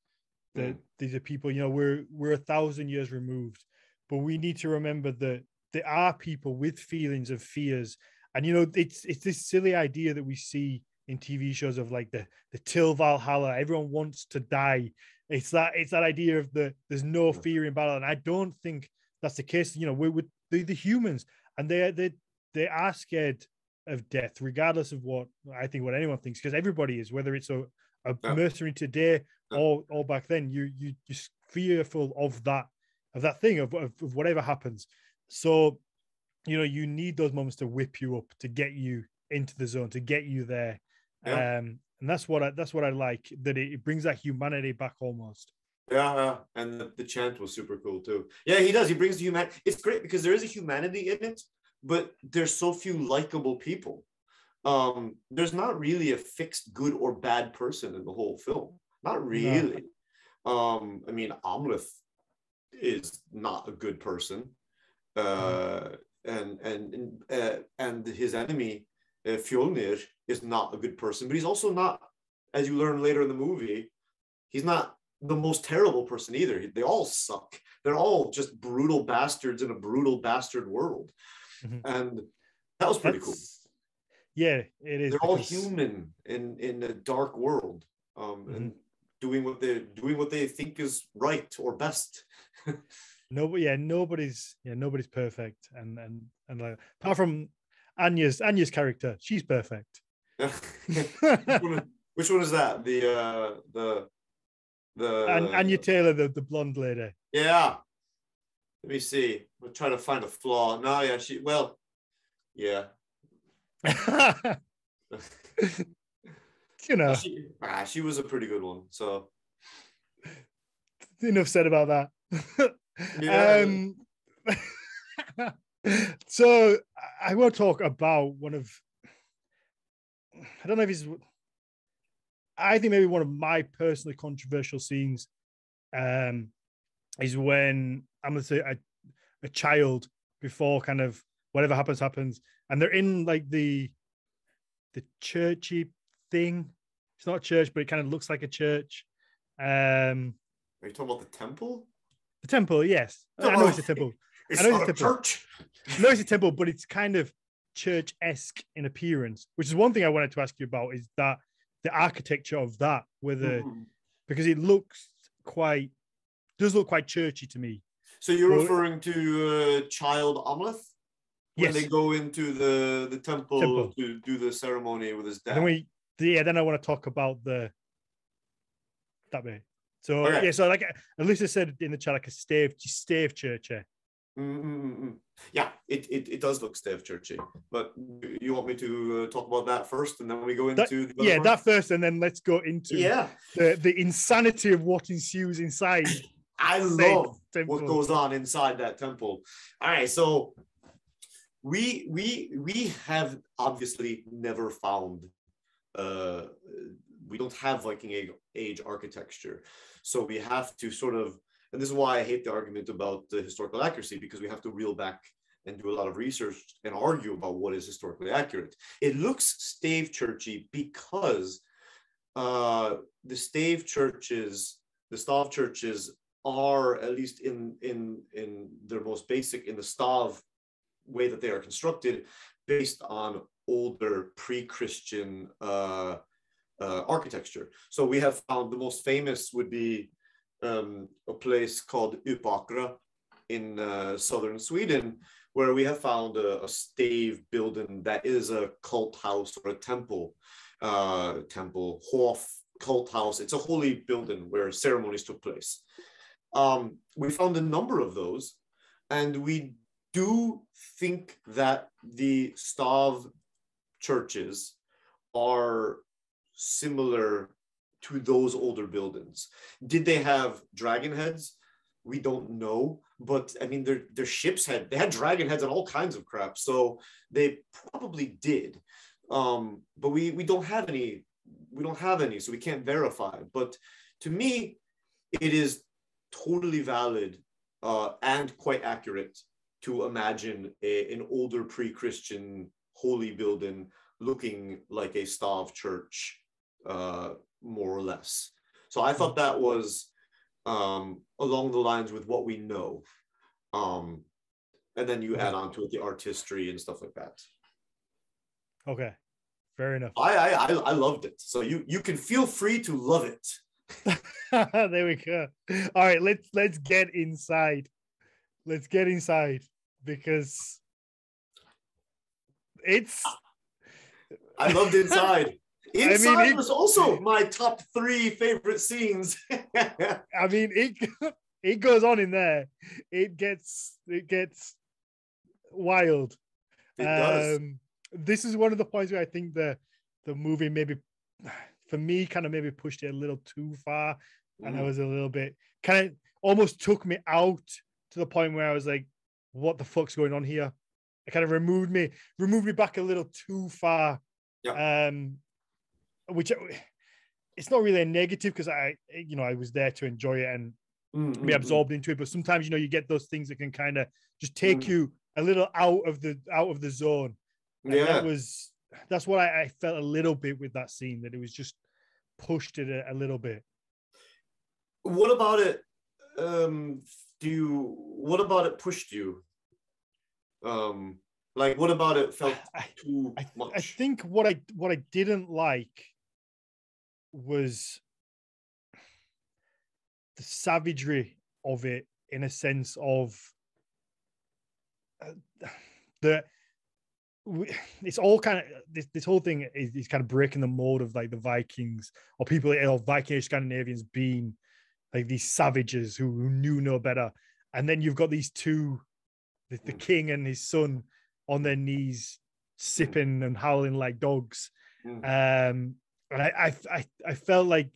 Speaker 1: that
Speaker 2: Mm.
Speaker 1: these are people you know we're we're a thousand years removed but we need to remember that there are people with feelings of fears. And you know it's it's this silly idea that we see in tv shows of like the the till valhalla everyone wants to die. It's that it's that idea of the there's no fear in battle. And i don't think that's the case you know we're with the, the humans. And they they they are scared of death regardless of what i think what anyone thinks because everybody is whether it's a, a
Speaker 2: Yeah.
Speaker 1: mercenary today or or back then you you you're fearful of that of that thing of, of, of whatever happens so you know you need those moments to whip you up to get you into the zone to get you there
Speaker 2: Yeah.
Speaker 1: um and that's what i that's what i like that it, it brings that humanity back almost
Speaker 2: Yeah, yeah. and the, the chant was super cool too. Yeah, he does. He brings the human. It's great because there is a humanity in it, but there's so few likable people. Um, there's not really a fixed good or bad person in the whole film. Not really. Um, I mean, Amleth is not a good person, uh, and and and, uh, and his enemy uh, Fjolnir is not a good person, but he's also not, as you learn later in the movie, he's not the most terrible person either. They all suck. They're all just brutal bastards in a brutal bastard world.
Speaker 1: Mhm.
Speaker 2: And that was pretty cool.
Speaker 1: Yeah it is
Speaker 2: They're all human in in a dark world. Um and doing what they doing what they think is right or best.
Speaker 1: Nobody, yeah, nobody's, yeah, nobody's perfect, and and and like, apart from Anya's Anya's character, she's perfect.
Speaker 2: which, one, which one is that? The uh the the
Speaker 1: and Anya Taylor, the, the blonde lady.
Speaker 2: Yeah. Let me see. We're trying to find a flaw. No, yeah, she well, yeah.
Speaker 1: you know,
Speaker 2: She, ah, she was a pretty good one. So
Speaker 1: enough said about that.
Speaker 2: Yeah.
Speaker 1: um, so I want to talk about one of, I don't know if it's, I think maybe one of my personally controversial scenes um, is when I'm going to say a, a child before kind of whatever happens, happens. And they're in like the, the churchy thing. It's not a church, but it kind of looks like a church. Um,
Speaker 2: are you talking about the temple?
Speaker 1: The temple, yes. I know it's a temple.
Speaker 2: It's
Speaker 1: I know
Speaker 2: not
Speaker 1: it's
Speaker 2: a
Speaker 1: temple.
Speaker 2: church.
Speaker 1: No, it's a temple, but it's kind of church-esque in appearance, which is one thing I wanted to ask you about is that the architecture of that, whether
Speaker 2: Mhm.
Speaker 1: because it looks quite does look quite churchy to me.
Speaker 2: So you're
Speaker 1: Well-
Speaker 2: referring to uh, child Amleth? When
Speaker 1: Yes.
Speaker 2: they go into the, the temple,
Speaker 1: Temple.
Speaker 2: to do the ceremony with his
Speaker 1: And
Speaker 2: dad.
Speaker 1: then we yeah, then I want to talk about the that bit. So
Speaker 2: Okay.
Speaker 1: yeah, so like Alyssa said in the chat, like a stave, stave church. eh?
Speaker 2: Mm, mm, mm, mm. Yeah, it, it, it does look stiff churchy. But you want me to uh, talk about that first, and then we go
Speaker 1: That-
Speaker 2: into the
Speaker 1: yeah, that first, and then let's go into
Speaker 2: yeah.
Speaker 1: the, the insanity of what ensues inside.
Speaker 2: I love
Speaker 1: Temple.
Speaker 2: what goes on inside that temple. All right, so we we we have obviously never found uh we don't have Viking age, architecture. So we have to sort of and this is why I hate the argument about the historical accuracy because we have to reel back and do a lot of research and argue about what is historically accurate. It looks stave churchy because uh, the stave churches, the stav churches are at least in in in their most basic in the stav way that they are constructed based on older pre-christian uh, uh, architecture. So we have found the most famous would be um, a place called Uppåkra in uh, southern sweden where we have found a, a stave building that is a cult house or a temple uh, temple hof cult house. It's a holy building where ceremonies took place. Um, we found a number of those, and we do think that the Stav churches are similar to those older buildings. Did they have dragon heads? We don't know, but I mean, their their ships had they had dragon heads and all kinds of crap, so they probably did. Um, but we we don't have any we don't have any, so we can't verify. But to me, it is totally valid uh, and quite accurate to imagine a, an older pre-Christian holy building looking like a Stav church, uh, more or less. So I thought that was um, along the lines with what we know. Um, and then you add on to it the artistry and stuff like that.
Speaker 1: Okay, fair enough.
Speaker 2: I, I I I loved it. So you you can feel free to love it.
Speaker 1: there we go. All right, let's let's get inside. Let's get inside because it's
Speaker 2: I loved inside.
Speaker 1: Mean,
Speaker 2: Inside
Speaker 1: it-
Speaker 2: was also my top three favorite scenes.
Speaker 1: I mean it it goes on in there. It gets it gets wild.
Speaker 2: it does.
Speaker 1: Um this is one of the points where I think the the movie maybe for me kind of maybe pushed it a little too far and I
Speaker 2: Mhm.
Speaker 1: was a little bit kind of almost took me out to the point where I was like, what the fuck's going on here? It kind of removed me, removed me back a little too far. Um, which it's not really a negative because I, you know, I was there to enjoy it and
Speaker 2: Mm, mm,
Speaker 1: be
Speaker 2: mm.
Speaker 1: absorbed into it. But sometimes, you know, you get those things that can kind of just take
Speaker 2: Mm.
Speaker 1: you a little out of the out of the zone. And
Speaker 2: Yeah.
Speaker 1: that was that's what I, I felt a little bit with that scene that it was just pushed it a, a little bit.
Speaker 2: What about it? Um, do you? What about it pushed you? Um, like what about it felt
Speaker 1: I,
Speaker 2: too
Speaker 1: I,
Speaker 2: much?
Speaker 1: I think what I what I didn't like was the savagery of it in a sense of uh, the we- it's all kind of this, this whole thing is, is kind of breaking the mold of like the Vikings or people or Viking Scandinavians being like these savages who, who knew no better. And then you've got these two, the, the king and his son on their knees, sipping and howling like dogs.
Speaker 2: Mm.
Speaker 1: Um, and I, I, I, I felt like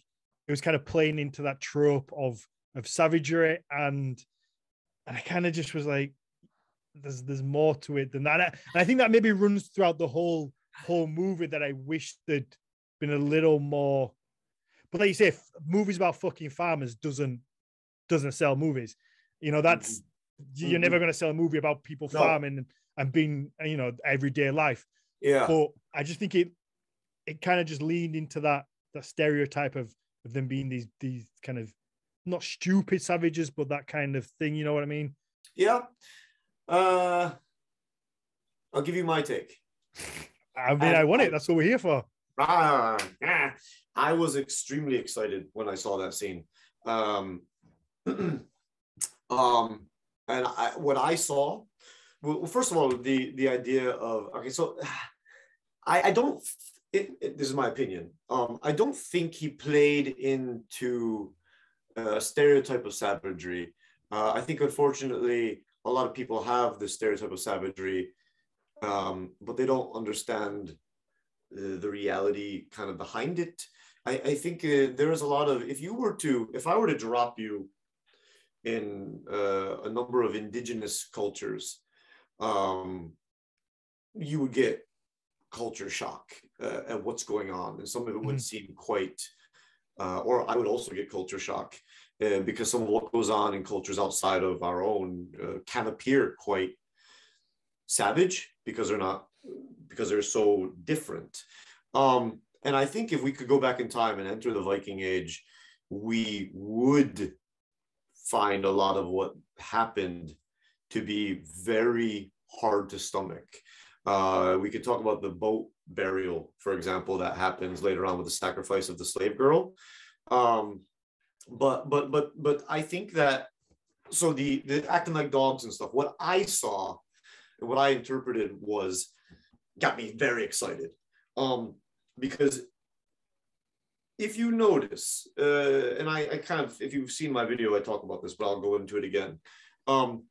Speaker 1: it was kind of playing into that trope of of savagery, and and I kind of just was like, there's there's more to it than that. And I, think that maybe runs throughout the whole whole movie that I wish there'd been a little more. But like you say, movies about fucking farmers doesn't doesn't sell movies. You know, that's you're
Speaker 2: Mhm.
Speaker 1: never going to sell a movie about people
Speaker 2: No.
Speaker 1: farming and, and being you know everyday life.
Speaker 2: yeah.
Speaker 1: But I just think it it kind of just leaned into that that stereotype of of them being these these kind of not stupid savages, but that kind of thing. You know what I mean?
Speaker 2: Yeah. Uh, I'll give you my take.
Speaker 1: I mean,
Speaker 2: And
Speaker 1: I want it. That's what we're here for.
Speaker 2: Ah, ah. I was extremely excited when I saw that scene. Um, um, and I, what I saw, well, well, first of all, the the idea of okay, so I, I don't. It, it, this is my opinion. Um, I don't think he played into a stereotype of savagery. Uh, I think, unfortunately, a lot of people have the stereotype of savagery, um, but they don't understand the, the reality kind of behind it. I, I think uh, there is a lot of if you were to if I were to drop you in uh, a number of indigenous cultures, um, you would get culture shock uh, at what's going on, and some of it would mm-hmm. seem quite. Uh, or I would also get culture shock uh, because some of what goes on in cultures outside of our own uh, can appear quite savage because they're not because they're so different. Um, and I think if we could go back in time and enter the Viking Age, we would find a lot of what happened to be very hard to stomach. Uh, we could talk about the boat burial, for example, that happens later on with the sacrifice of the slave girl. Um, but but but but I think that so the the acting like dogs and stuff. What I saw and what I interpreted was got me very excited. Um, because if you notice, uh, and I, I, kind of, if you've seen my video, I talk about this, but I'll go into it again. Um,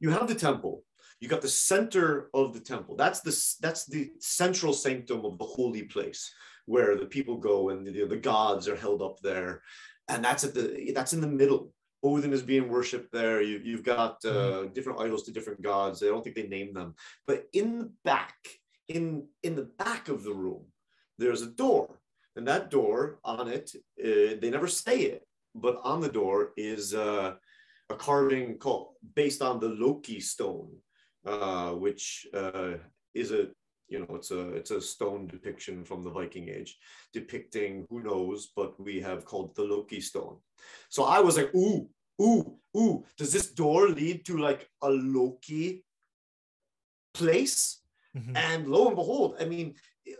Speaker 2: you have the temple. You got the center of the temple. That's the that's the central sanctum of the holy place where the people go and the, the gods are held up there, and that's at the that's in the middle. Odin is being worshipped there. You, have got uh, mm-hmm. different idols to different gods. I don't think they name them, but in the back, in in the back of the room, there's a door, and that door on it, uh, they never say it, but on the door is uh, a carving called based on the Loki stone, uh, which uh, is a you know it's a it's a stone depiction from the Viking Age, depicting who knows, but we have called the Loki stone. So I was like, ooh, ooh, ooh, does this door lead to like a Loki place? Mm-hmm. And lo and behold, I mean,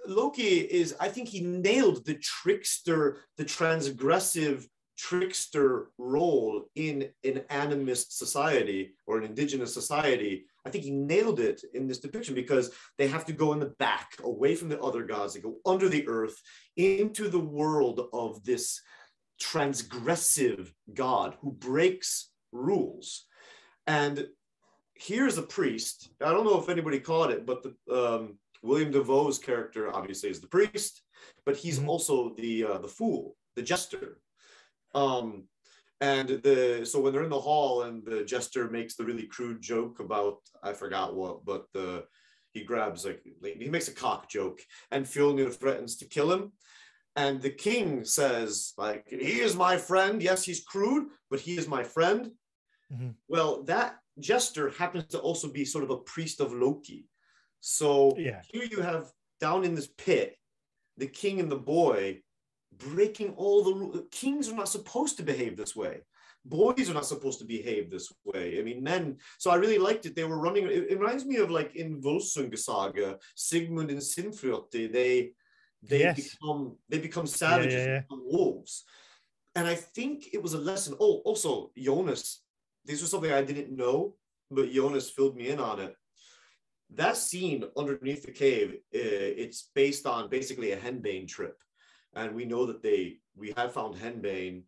Speaker 2: Loki is, I think he nailed the trickster, the transgressive trickster role in an animist society or an indigenous society. I think he nailed it in this depiction because they have to go in the back, away from the other gods. They go under the earth into the world of this transgressive God who breaks rules. And here's a priest. I don't know if anybody caught it, but the um, William Dafoe's character obviously is the priest, but he's mm-hmm. also the uh, the fool, the jester. Um, and the so when they're in the hall and the jester makes the really crude joke about I forgot what, but the he grabs like he makes a cock joke, and Fjolnir threatens to kill him. And the king says, like, he is my friend. Yes, he's crude, but he is my friend. Mm-hmm. Well, that jester happens to also be sort of a priest of Loki. So yeah. here you have down in this pit, the king and the boy breaking all the rules. Kings are not supposed to behave this way. Boys are not supposed to behave this way. I mean, men. So I really liked it. They were running. It, it reminds me of like in Volsunga saga, Sigmund and Sinfjotli. They they yes. become they become savages, yeah, yeah, yeah. Become wolves. And I think it was a lesson. Oh, also Jonas. This was something I didn't know, but Jonas filled me in on it that scene underneath the cave, uh, it's based on basically a henbane trip. And we know that they, we have found henbane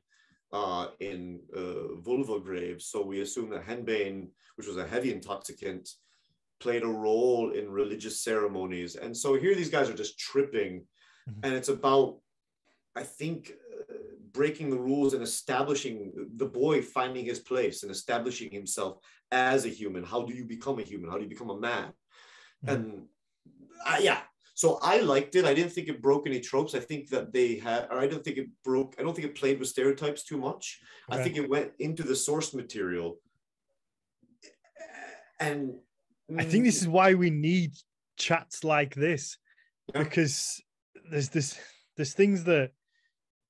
Speaker 2: uh, in uh, völva graves. So we assume that henbane, which was a heavy intoxicant, played a role in religious ceremonies. And so here these guys are just tripping. Mm-hmm. And it's about, I think, uh, breaking the rules and establishing the boy finding his place and establishing himself as a human. How do you become a human? How do you become a man? Mm-hmm. and uh, yeah so i liked it. I didn't think it broke any tropes. I think that they had or i don't think it broke i don't think it played with stereotypes too much. I think it went into the source material. And
Speaker 1: i think this is why we need chats like this yeah. because there's this there's things that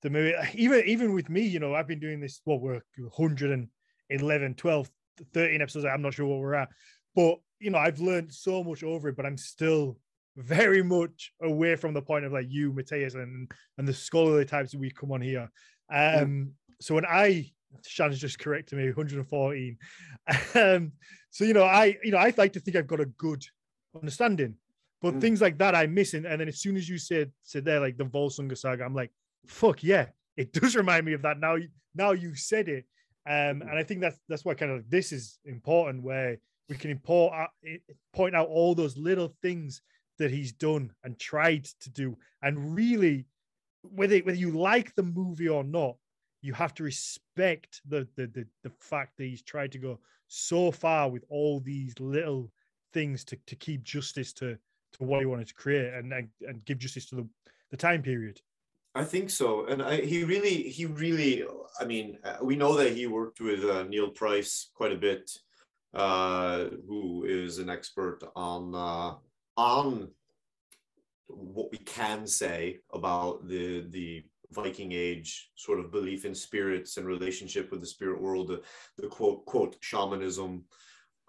Speaker 1: the movie even even with me you know i've been doing this what we're 111 12 13 episodes i'm not sure what we're at. But you know, I've learned so much over it, but I'm still very much away from the point of like you, Mathias, and and the scholarly types that we come on here. Um, so when I Shannon's just corrected me, 114. Um, so you know, I you know, I like to think I've got a good understanding, but mm. things like that I miss. And, then as soon as you said said there, like the Volsunga saga, I'm like, fuck yeah, it does remind me of that. Now, now you said it, Um, and I think that's that's why kind of this is important, where we can import uh, point out all those little things that he's done and tried to do, and really, whether whether you like the movie or not, you have to respect the the the, the fact that he's tried to go so far with all these little things to, to keep justice to to what he wanted to create and, and and give justice to the the time period.
Speaker 2: I think so, and I, he really, he really. I mean, uh, we know that he worked with uh, Neil Price quite a bit, uh, who is an expert on uh, on what we can say about the the Viking Age sort of belief in spirits and relationship with the spirit world, the, the quote quote shamanism,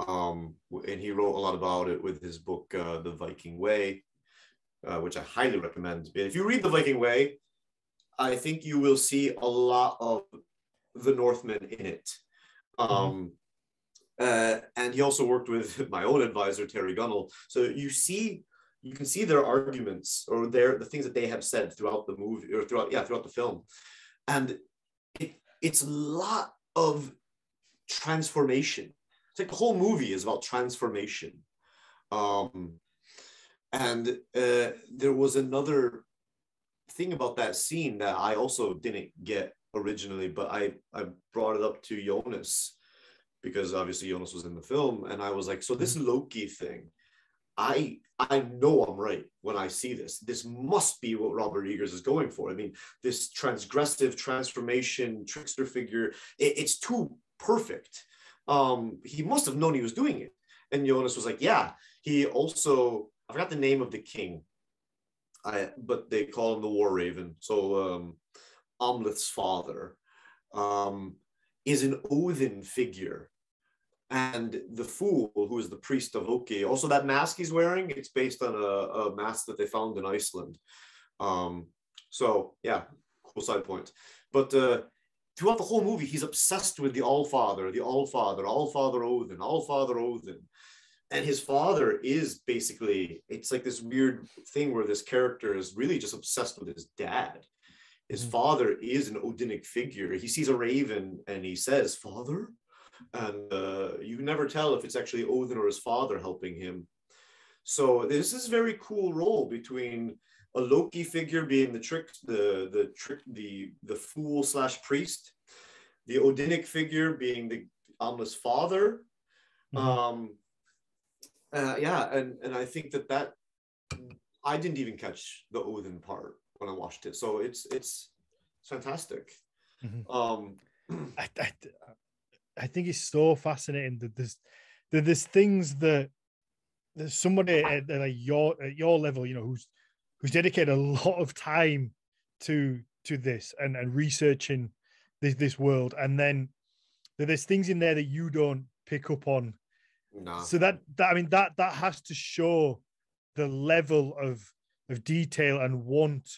Speaker 2: um, and he wrote a lot about it with his book uh, The Viking Way, uh, which I highly recommend. If you read The Viking Way, I think you will see a lot of the Northman in it. Mm-hmm. Um, uh, and he also worked with my own advisor Terry Gunnell. So you see, you can see their arguments or their the things that they have said throughout the movie or throughout yeah throughout the film, and it, it's a lot of transformation. It's like the whole movie is about transformation. Um, and uh, there was another thing about that scene that I also didn't get originally, but I I brought it up to Jonas because obviously Jonas was in the film, and I was like, so this mm-hmm. Loki thing, I I know I'm right when I see this. This must be what Robert Eggers is going for. I mean, this transgressive transformation trickster figure, it, it's too perfect. Um, he must have known he was doing it. And Jonas was like, yeah. He also I forgot the name of the king I, but they call him the War Raven. So um, Amleth's father um, is an Odin figure. And the fool, who is the priest of Loki, also that mask he's wearing, it's based on a, a mask that they found in Iceland. Um, so yeah, cool side point. But uh, throughout the whole movie, he's obsessed with the All Father, the All Father, All Father Odin, All Father Odin and his father is basically it's like this weird thing where this character is really just obsessed with his dad his mm-hmm. father is an odinic figure he sees a raven and he says father and uh, you can never tell if it's actually odin or his father helping him so there's this is very cool role between a loki figure being the trick the the trick the the fool slash priest the odinic figure being the Amleth's father mm-hmm. um uh, yeah, and and I think that that I didn't even catch the Odin part when I watched it, so it's it's, it's fantastic. Mm-hmm. Um,
Speaker 1: I, I, I think it's so fascinating that there's that there's things that there's somebody at, at your at your level, you know, who's who's dedicated a lot of time to to this and and researching this this world, and then there's things in there that you don't pick up on
Speaker 2: no.
Speaker 1: So that, that I mean that that has to show the level of of detail and want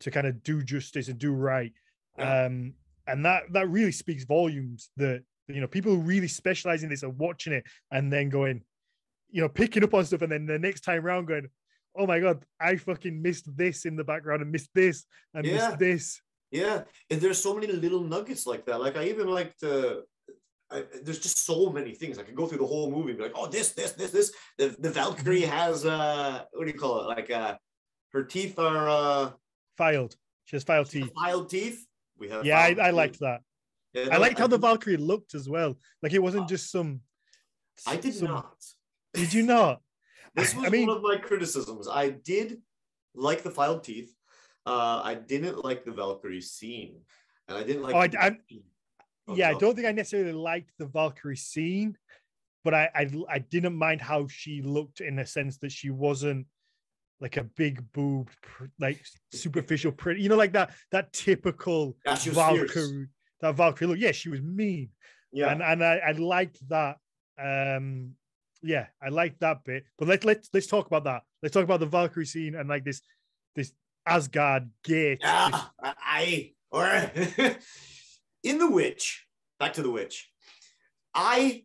Speaker 1: to kind of do justice and do right. Yeah. Um, and that that really speaks volumes that you know people who really specialize in this are watching it and then going, you know, picking up on stuff and then the next time around going, oh my god, I fucking missed this in the background and missed this and yeah. missed this.
Speaker 2: Yeah, and there's so many little nuggets like that. Like I even liked uh, I, there's just so many things. I could go through the whole movie and be like, oh, this, this, this, this. The, the Valkyrie has, uh, what do you call it? Like, uh, her teeth are uh,
Speaker 1: filed. She has filed teeth.
Speaker 2: Filed teeth. We have.
Speaker 1: Yeah, I, I, liked that. Yeah, no, I liked how the Valkyrie looked as well. Like it wasn't uh, just some.
Speaker 2: I did some, not.
Speaker 1: Did you not?
Speaker 2: this was I mean, one of my criticisms. I did like the filed teeth. Uh, I didn't like the Valkyrie scene, and I didn't like.
Speaker 1: Oh, I, I, yeah, I don't think I necessarily liked the Valkyrie scene, but I, I I didn't mind how she looked in the sense that she wasn't like a big boobed, like superficial pretty, you know, like that that typical
Speaker 2: yeah,
Speaker 1: Valkyrie, fierce. That Valkyrie look. Yeah, she was mean. Yeah, and and I, I liked that. Um, yeah, I liked that bit. But let let's let's talk about that. Let's talk about the Valkyrie scene and like this this Asgard gate.
Speaker 2: Yeah. I or in The Witch, back to The Witch, I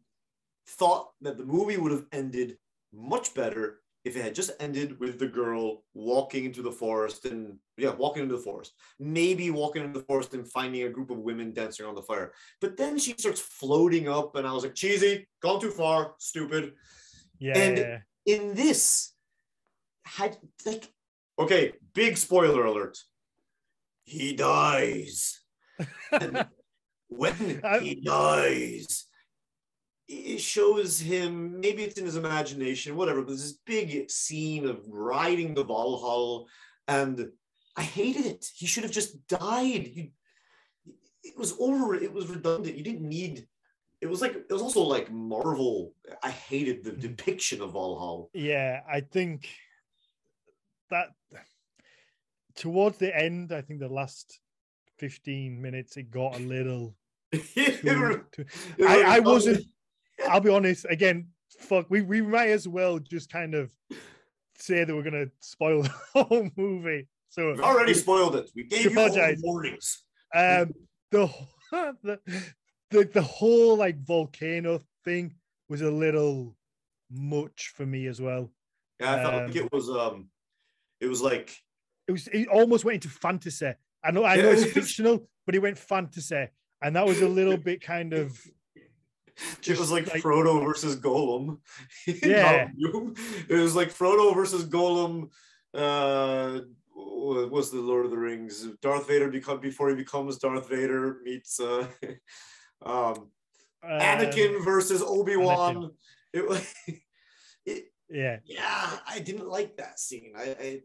Speaker 2: thought that the movie would have ended much better if it had just ended with the girl walking into the forest and yeah, walking into the forest, maybe walking into the forest and finding a group of women dancing on the fire. But then she starts floating up, and I was like, cheesy, gone too far, stupid.
Speaker 1: Yeah.
Speaker 2: And in this, had like, okay, big spoiler alert. He dies. And when
Speaker 1: I-
Speaker 2: he dies, it shows him maybe it's in his imagination, whatever, but there's this big scene of riding the Valhalla, and I hated it. He should have just died. You, it was over, it was redundant. You didn't need it was like it was also like Marvel. I hated the hmm. depiction of Valhalla.
Speaker 1: yeah, I think that towards the end, I think the last 15 minutes, it got a little. Too, too, I, I wasn't. I'll be honest. Again, fuck. We we might as well just kind of say that we're gonna spoil the whole movie. So
Speaker 2: We've already spoiled it. We gave you all the warnings.
Speaker 1: um, the, the the the whole like volcano thing was a little much for me as well.
Speaker 2: Yeah, I felt like
Speaker 1: Um,
Speaker 2: it was um, it was like
Speaker 1: It was it almost went into fantasy. I know I know it's fictional, but it went fantasy, and that was a little bit kind of
Speaker 2: it was like,
Speaker 1: like-
Speaker 2: Frodo versus Gollum.
Speaker 1: Yeah.
Speaker 2: It was like Frodo versus Gollum. Uh, was the Lord of the Rings? Darth Vader become before he becomes Darth Vader meets uh, um,
Speaker 1: um,
Speaker 2: Anakin versus Obi Wan. It was. It,
Speaker 1: Yeah,
Speaker 2: yeah, I didn't like that scene. I, I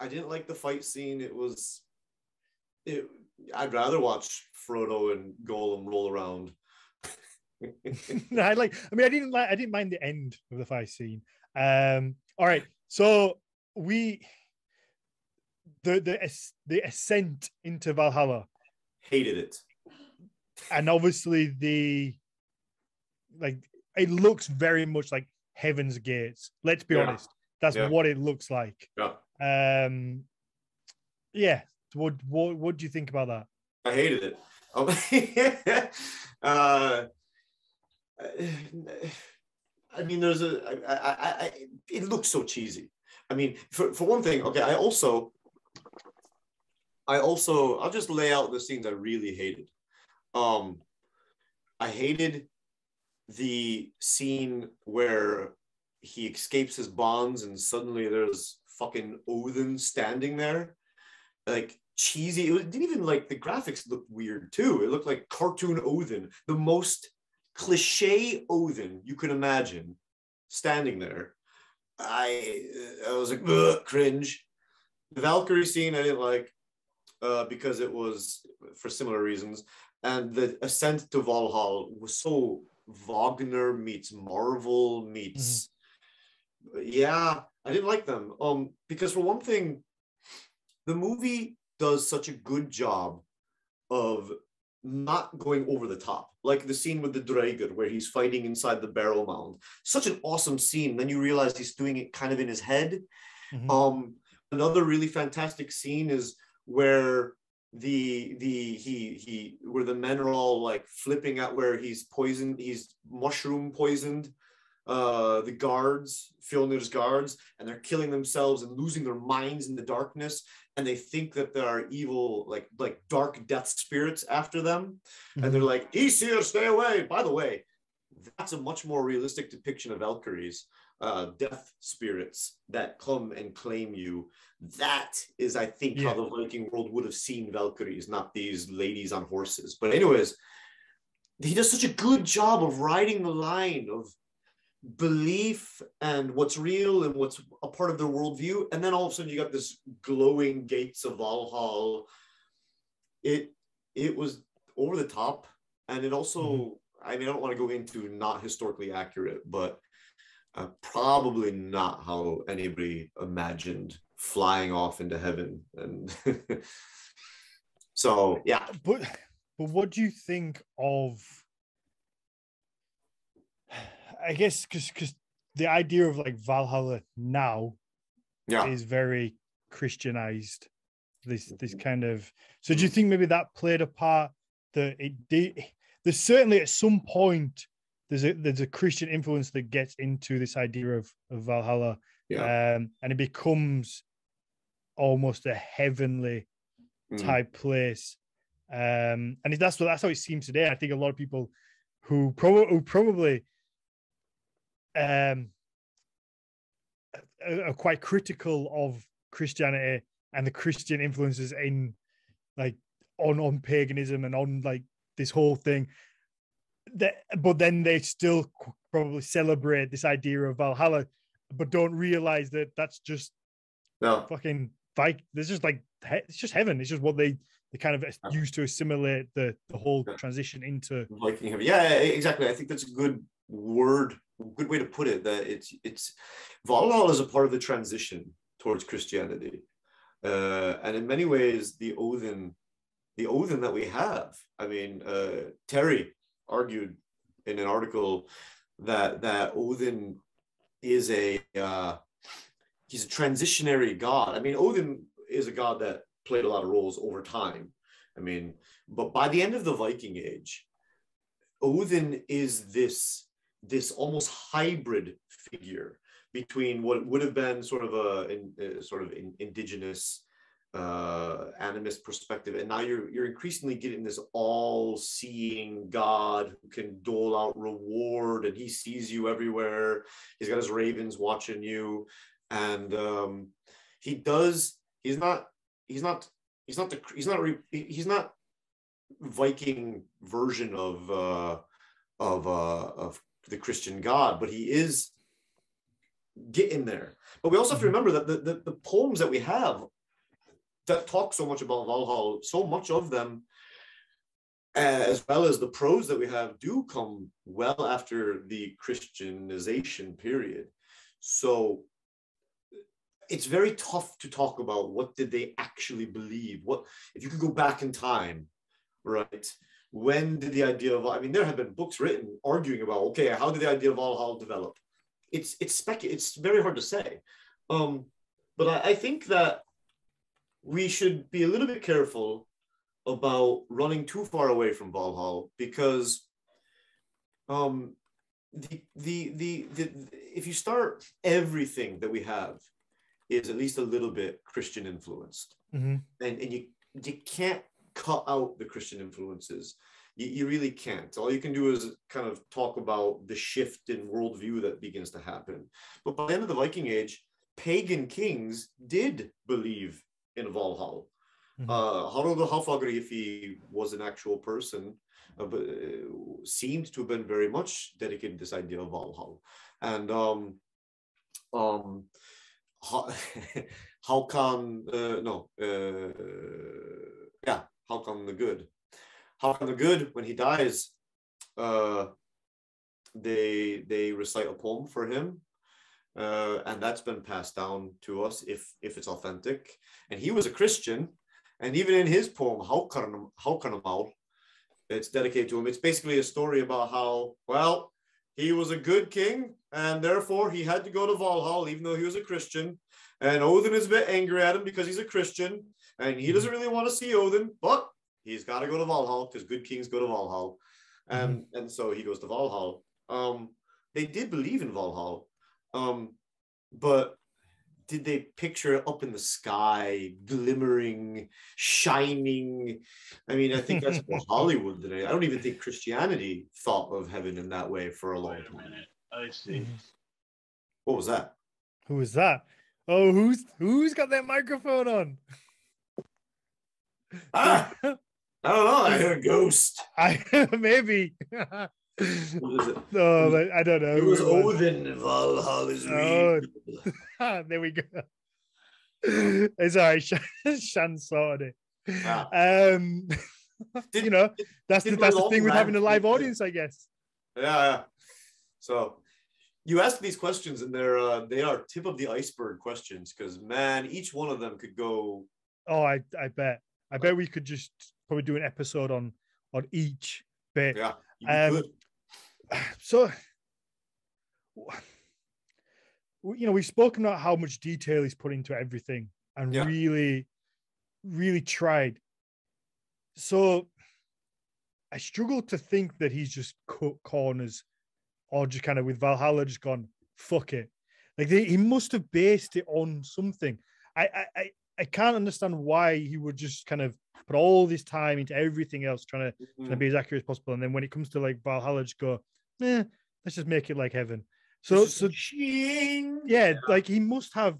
Speaker 2: I didn't like the fight scene. It was it I'd rather watch Frodo and Gollum roll around.
Speaker 1: No, I like. I mean, I didn't like. I didn't mind the end of the fight scene. Um. All right. So we the the the ascent into Valhalla,
Speaker 2: Hated it.
Speaker 1: and obviously the like it looks very much like Heaven's Gates. Let's be
Speaker 2: Yeah.
Speaker 1: honest. That's
Speaker 2: Yeah.
Speaker 1: what it looks like.
Speaker 2: Yeah.
Speaker 1: Um. Yeah. What what what do you think about that?
Speaker 2: I hated it. Uh, I mean, there's a. I, I, I, it looks so cheesy. I mean, for, for one thing, okay. I also, I also, I'll just lay out the scenes I really hated. Um, I hated the scene where he escapes his bonds and suddenly there's fucking Odin standing there, like cheesy. It didn't even like the graphics looked weird too. It looked like cartoon Odin, the most cliche Odin you can imagine, standing there. I I was like "Ugh," cringe. The Valkyrie scene I didn't like uh, because it was for similar reasons, and the ascent to Valhalla was so Wagner meets Marvel meets. Yeah, I didn't like them. Um, because for one thing, the movie does such a good job of not going over the top. Like the scene with the draugr where he's fighting inside the barrow mound. Such an awesome scene. Then you realize he's doing it kind of in his head.
Speaker 1: Mhm.
Speaker 2: Um, another really fantastic scene is where the the he he where the men are all like flipping at where he's poisoned, he's mushroom poisoned. Uh, the guards, Fjolnir's guards, and they're killing themselves and losing their minds in the darkness, and they think that there are evil, like like dark death spirits after them, and they're like, "Aesir, stay away!" By the way, that's a much more realistic depiction of Valkyries uh, death spirits that come and claim you. That is, I think,
Speaker 1: Yeah.
Speaker 2: how the Viking world would have seen Valkyries, not these ladies on horses. But, anyways, he does such a good job of riding the line of belief and what's real and what's a part of their worldview. And then all of a sudden, you got this glowing gates of Valhalla. It it was over the top, and it also.
Speaker 1: Mhm.
Speaker 2: I mean, I don't want to go into not historically accurate, but uh, probably not how anybody imagined flying off into heaven. And so, yeah,
Speaker 1: but but what do you think of i guess because because the idea of like valhalla now
Speaker 2: yeah,
Speaker 1: is very christianized this this kind of so do you think maybe that played a part that it did there's certainly at some point there's a there's a christian influence that gets into this idea of, of valhalla
Speaker 2: Yeah.
Speaker 1: Um, and it becomes almost a heavenly
Speaker 2: Mm.
Speaker 1: type place. Um, and that's what that's how it seems today. I think a lot of people who who probably um are, are quite critical of Christianity and the Christian influences in like on on paganism and on like this whole thing. That, but then they still probably celebrate this idea of Valhalla, but don't realize that that's just
Speaker 2: No.
Speaker 1: fucking like there's just like it's just heaven. It's just what they they kind of used to assimilate the the whole transition into.
Speaker 2: Viking heaven. Yeah, yeah, exactly. I think that's a good word, good way to put it. That it's it's Valhalla is a part of the transition towards Christianity, uh, and in many ways, the Odin, the Odin that we have. I mean, uh, Terry argued in an article that that Odin is a uh, he's a transitionary god. I mean, Odin is a god that played a lot of roles over time. I mean, but by the end of the Viking Age, Odin is this this almost hybrid figure between what would have been sort of a, in, a sort of in, indigenous uh, animist perspective, and now you're you're increasingly getting this all-seeing God who can dole out reward, and he sees you everywhere. He's got his ravens watching you, and um, he does. He's not. He's not. He's not the. He's not. re- He's not Viking version of uh, of uh, of the Christian God, but he is getting there. But we also have to remember that the, the, the poems that we have that talk so much about Valhalla, so much of them, uh, as well as the prose that we have, do come well after the Christianization period. So it's very tough to talk about what did they actually believe. What if you could go back in time, right? When did the idea of I mean, there have been books written arguing about okay, how did the idea of Valhalla develop? It's it's spec it's very hard to say. Um, but I, I think that we should be a little bit careful about running too far away from Valhalla because um, the, the, the, the, if you start everything that we have is at least a little bit Christian influenced
Speaker 1: Mhm.
Speaker 2: and, and you, you can't cut out the Christian influences. You, you really can't. All you can do is kind of talk about the shift in worldview that begins to happen. But by the end of the Viking Age, pagan kings did believe in Valhalla.
Speaker 1: Mhm.
Speaker 2: Uh, Haraldur Hárfagri, if he was an actual person, uh, but, uh, seemed to have been very much dedicated to this idea of Valhalla. And um, um, how, how come, uh, no, uh, yeah, Hákon the good? Hákon the good, when he dies, uh, they they recite a poem for him uh, and that's been passed down to us if if it's authentic. And he was a Christian, and even in his poem Hákon Hákonarmál, it's dedicated to him. It's basically a story about how well he was a good king, and therefore he had to go to Valhalla, even though he was a Christian. And Odin is a bit angry at him because he's a Christian, and he doesn't really want to see Odin, but he's got to go to Valhalla because good kings go to Valhalla, and and so he goes to Valhalla. Um, they did believe in Valhalla, um, but did they picture it up in the sky, glimmering, shining? I mean, I think that's what Hollywood did. I don't even think Christianity thought of heaven in that way for a long
Speaker 3: Wait a
Speaker 2: time.
Speaker 3: minute. I see.
Speaker 1: Mhm.
Speaker 2: What was that?
Speaker 1: Who is that? Oh, who's who's got that microphone on?
Speaker 2: Ah, I don't know. I heard a ghost.
Speaker 1: I maybe.
Speaker 2: What is it?
Speaker 1: no, but I don't know.
Speaker 2: It was Odin. Valhalla is
Speaker 1: Oh. There we go. It's all right. Shan, sorted it. Um,
Speaker 2: Did-
Speaker 1: you know, that's the, that's the thing with having a live audience, I guess.
Speaker 2: Yeah, yeah. So you ask these questions, and they're uh, they are tip of the iceberg questions because man, each one of them could go.
Speaker 1: Oh, I, I bet. I bet we could just probably do an episode on on each bit.
Speaker 2: Yeah,
Speaker 1: Um. So, you know, we've spoken about how much detail he's put into everything and
Speaker 2: Yeah.
Speaker 1: really, really tried. So, I struggle to think that he's just cut corners or just kind of with Valhalla just gone, fuck it. Like they, he must have based it on something. I, I I can't understand why he would just kind of put all this time into everything else, trying to, trying to
Speaker 2: Mhm.
Speaker 1: be as accurate as possible. And then when it comes to like Valhalla, just go, eh, let's just make it like heaven. So so
Speaker 2: ching.
Speaker 1: yeah, like he must have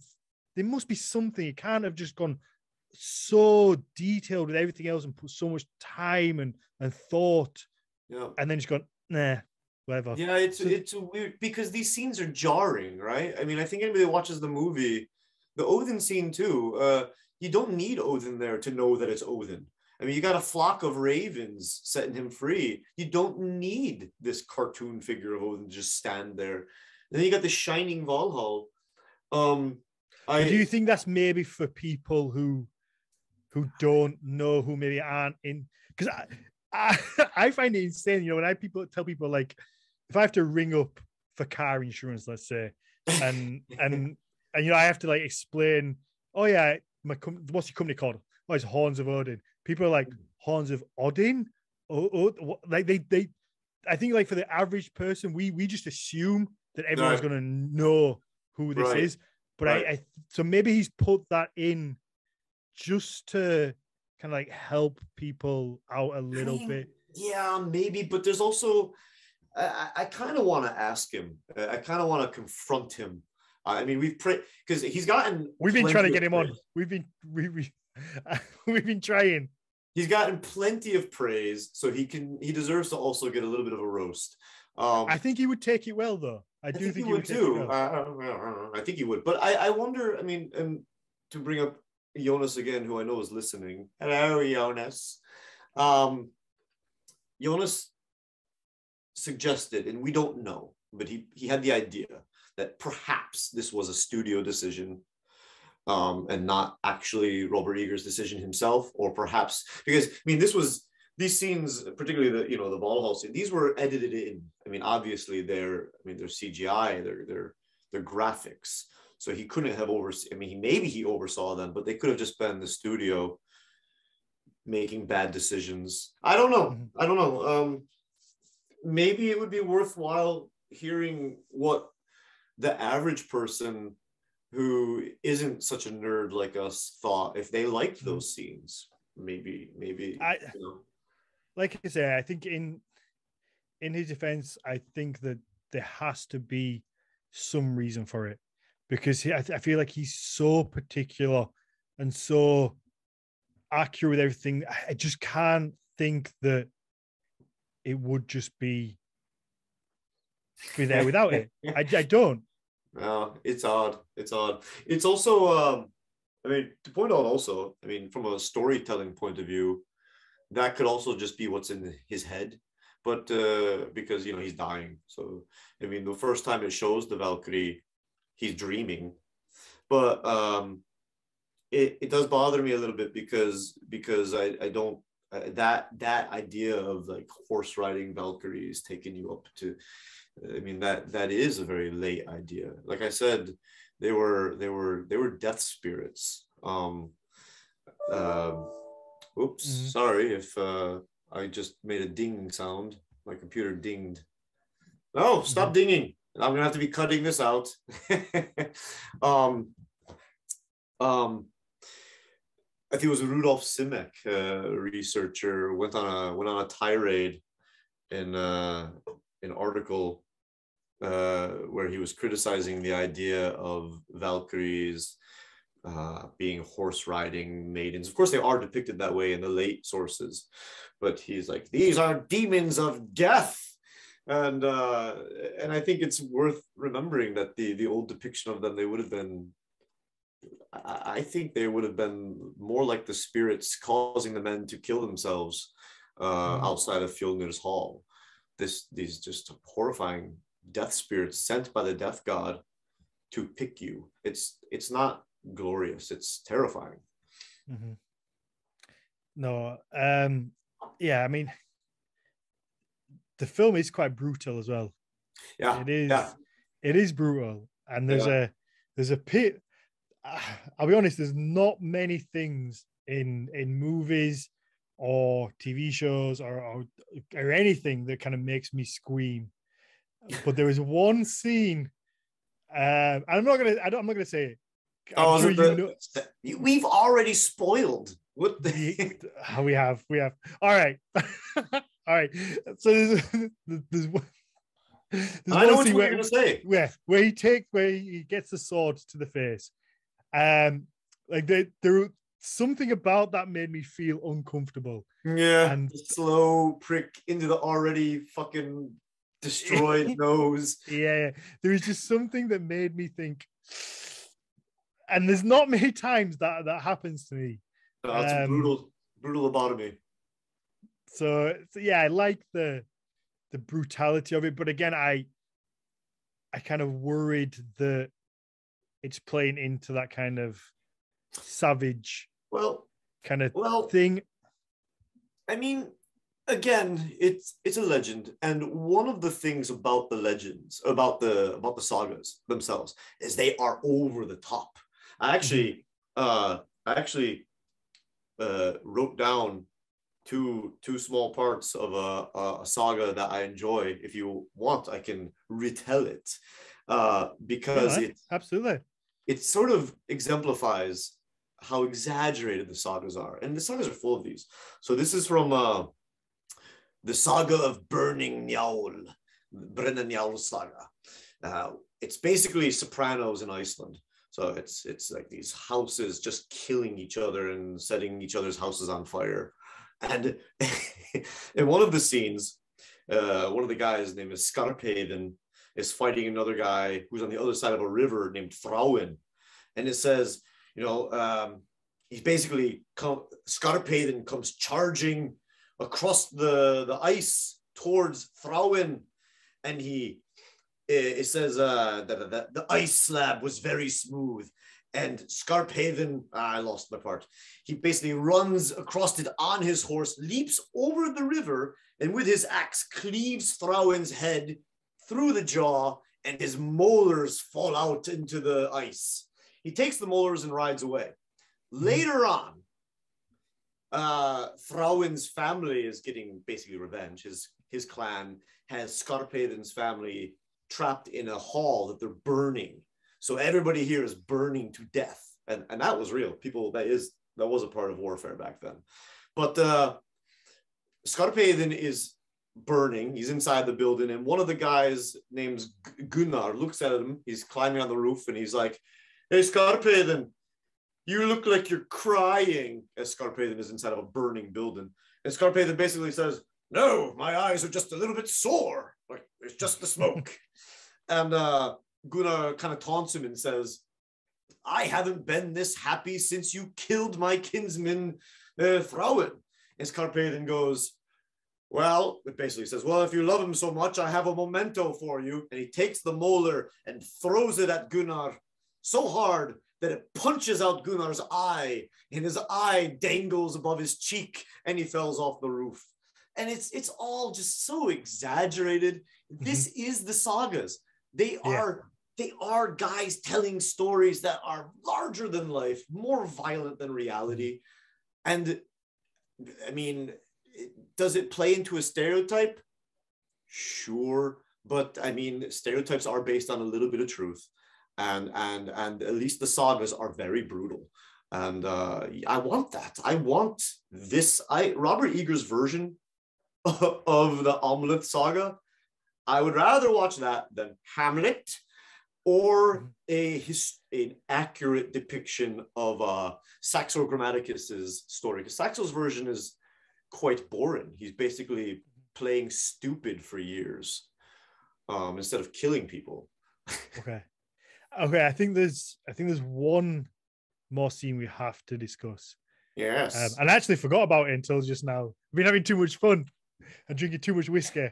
Speaker 1: there must be something. He can't have just gone so detailed with everything else and put so much time and and thought
Speaker 2: yeah.
Speaker 1: and then just gone, nah, whatever.
Speaker 2: Yeah, it's
Speaker 1: So-
Speaker 2: it's weird because these scenes are jarring, right? I mean, I think anybody that watches the movie, the Odin scene too, uh, you don't need Odin there to know that it's Odin. I mean, you got a flock of ravens setting him free. You don't need this cartoon figure of Odin to just stand there. And then you got the shining Valhall. Um, I
Speaker 1: do you think that's maybe for people who who don't know who maybe aren't in because I, I I find it insane, you know, when I people tell people like if I have to ring up for car insurance, let's say, and and and you know, I have to like explain, oh yeah, my com- what's your company called? Oh, it's Horns of Odin. People are like Horns of Odin. Oh, oh like they they I think like for the average person, we we just assume that everyone's
Speaker 2: Right.
Speaker 1: gonna know who this
Speaker 2: Right.
Speaker 1: is. But
Speaker 2: Right.
Speaker 1: I, I so maybe he's put that in just to kind of like help people out a little
Speaker 2: mean,
Speaker 1: bit.
Speaker 2: Yeah, maybe, but there's also I, I- I kind of want to ask him. Uh, I kind of want to confront him. I mean, we've prayed because he's gotten.
Speaker 1: We've been trying to get him on. We've been we, we we've been trying.
Speaker 2: He's gotten plenty of praise, so he can. He deserves to also get a little bit of a roast. Um,
Speaker 1: I think he would take it well, though. I
Speaker 2: I
Speaker 1: do
Speaker 2: think,
Speaker 1: think,
Speaker 2: he would
Speaker 1: take it
Speaker 2: too.
Speaker 1: well.
Speaker 2: Uh, I think he would, but I, I wonder. I mean, and to bring up Jonas again, who I know is listening. Hello, Jonas. Um, Jonas suggested, and we don't know, but he he had the idea that perhaps this was a studio decision, um, and not actually Robert Eggers' decision himself, or perhaps because I mean this was these scenes, particularly the you know the Valhalla scene, these were edited in. I mean, obviously they're I mean they're CGI, they're they're they're graphics. So he couldn't have overseen. I mean, he maybe he oversaw them, but they could have just been the studio making bad decisions. I don't know.
Speaker 1: Mhm.
Speaker 2: I don't know. Um, maybe it would be worthwhile hearing what the average person who isn't such a nerd like us thought if they liked
Speaker 1: Mhm.
Speaker 2: those scenes. Maybe, maybe
Speaker 1: I-
Speaker 2: you know.
Speaker 1: Like I say, I think in in his defense, I think that there has to be some reason for it because he, I, I feel like he's so particular and so accurate with everything. I just can't think that it would just be be there without it. I, I don't.
Speaker 2: No, it's odd. It's odd. It's also, um, I mean, to point out also, I mean, from a storytelling point of view, that could also just be what's in his head. But uh, because, you know, he's dying. So, I mean, the first time it shows the Valkyrie, he's dreaming. But um, it, it does bother me a little bit because because I, I don't uh, that that idea of like horse riding Valkyries taking you up to I mean that that is a very late idea. Like I said, they were they were they were death spirits. Um, um oops,
Speaker 1: Mhm.
Speaker 2: sorry if uh, I just made a ding sound. My computer dinged. No, stop dinging. I'm gonna have to be cutting this out. um, um, I think it was Rudolf Simek, uh, a researcher, went on a went on a tirade in uh, an article uh, where he was criticizing the idea of Valkyries uh, being horse riding maidens. Of course, they are depicted that way in the late sources, but he's like, these are demons of death. And uh, and I think it's worth remembering that the the old depiction of them they would have been. I think they would have been more like the spirits causing the men to kill themselves uh,
Speaker 1: Mhm.
Speaker 2: outside of Fjolnir's hall. This these just horrifying death spirits sent by the death god to pick you. It's it's not glorious. It's terrifying.
Speaker 1: Mhm. No, um, yeah, I mean, the film is quite brutal as well.
Speaker 2: Yeah,
Speaker 1: It is,
Speaker 2: yeah.
Speaker 1: it is brutal, and there's
Speaker 2: Yeah.
Speaker 1: a there's a pit. I'll be honest, there's not many things in in movies or TV shows or or, or anything that kind of makes me scream. But there is one scene Um, I'm not gonna. I don't, I'm not gonna say it.
Speaker 2: Oh,
Speaker 1: sure
Speaker 2: it
Speaker 1: you know.
Speaker 2: We've already spoiled. What the?
Speaker 1: Uh, we have, we have. All right, all right. So there's, there's one. There's
Speaker 2: I know what you're
Speaker 1: where,
Speaker 2: going to say.
Speaker 1: where where he take where he gets the sword to the face. Um, like they, there something about that made me feel uncomfortable.
Speaker 2: Yeah,
Speaker 1: And-
Speaker 2: the slow prick into the already fucking destroyed nose.
Speaker 1: Yeah, there was just something that made me think. And there's not many times that that happens to me.
Speaker 2: That's
Speaker 1: Um,
Speaker 2: brutal, brutal lobotomy.
Speaker 1: So, so yeah, I like the the brutality of it, but again, I I kind of worried that it's playing into that kind of savage
Speaker 2: Well,
Speaker 1: kind of
Speaker 2: well,
Speaker 1: thing.
Speaker 2: I mean, again, it's it's a legend, and one of the things about the legends, about the about the sagas themselves, is they are over the top. I actually, uh, I actually uh, wrote down two two small parts of a, a, saga that I enjoy. If you want, I can retell it uh, because
Speaker 1: Yeah,
Speaker 2: it
Speaker 1: Absolutely.
Speaker 2: it sort of exemplifies how exaggerated the sagas are. And the sagas are full of these. So this is from uh, the saga of Burning Njál, Brenna Njál saga. Uh, it's basically Sopranos in Iceland. So it's it's like these houses just killing each other and setting each other's houses on fire. And in one of the scenes, uh, one of the guys named is Skarphéðinn is fighting another guy who's on the other side of a river named Thráinn. And it says, you know, um, he's basically come, comes charging across the, the ice towards Thráinn. And he, it, it says uh, that, that the ice slab was very smooth. And Skarphéðinn, ah, I lost my part. He basically runs across it on his horse, leaps over the river, and with his axe cleaves Thráinn's head through the jaw, and his molars fall out into the ice. He takes the molars and rides away. Later on, uh, Thráinn's family is getting basically revenge. His his clan has Skarphéðinn's family trapped in a hall that they're burning. So everybody here is burning to death, and and that was real. People that is that was a part of warfare back then. But uh, Skarphéðinn is burning. He's inside the building, and one of the guys named Gunnar looks at him. He's climbing on the roof, and he's like, "Hey, Skarphéðinn, you look like you're crying." As Skarphéðinn is inside of a burning building, and Skarphéðinn basically says, "No, my eyes are just a little bit sore. Like it's just the smoke." and uh, Gunnar kind of taunts him and says, "I haven't been this happy since you killed my kinsman, uh, Thráinn." And Skarphéðinn goes, well, it basically says, Well, if you love him so much, I have a memento for you. And he takes the molar and throws it at Gunnar so hard that it punches out Gunnar's eye, and his eye dangles above his cheek, and he falls off the roof. And it's it's all just so exaggerated. Mm-hmm. This is the sagas. They
Speaker 1: Yeah.
Speaker 2: are they are guys telling stories that are larger than life, more violent than reality. Mm-hmm. And I mean, does it play into a stereotype? Sure, but I mean, stereotypes are based on a little bit of truth, and and and at least the sagas are very brutal, and uh, I want that. I want this. I Robert Eggers' version of the Amleth saga. I would rather watch that than Hamlet, or a his, an accurate depiction of uh, Saxo Grammaticus's story. Because Saxo's version is quite boring. He's basically playing stupid for years um, instead of killing people.
Speaker 1: Okay. Okay. I think there's I think there's one more scene we have to discuss.
Speaker 2: Yes.
Speaker 1: Um, and I actually forgot about it until just now. I've been having too much fun and drinking too much whiskey.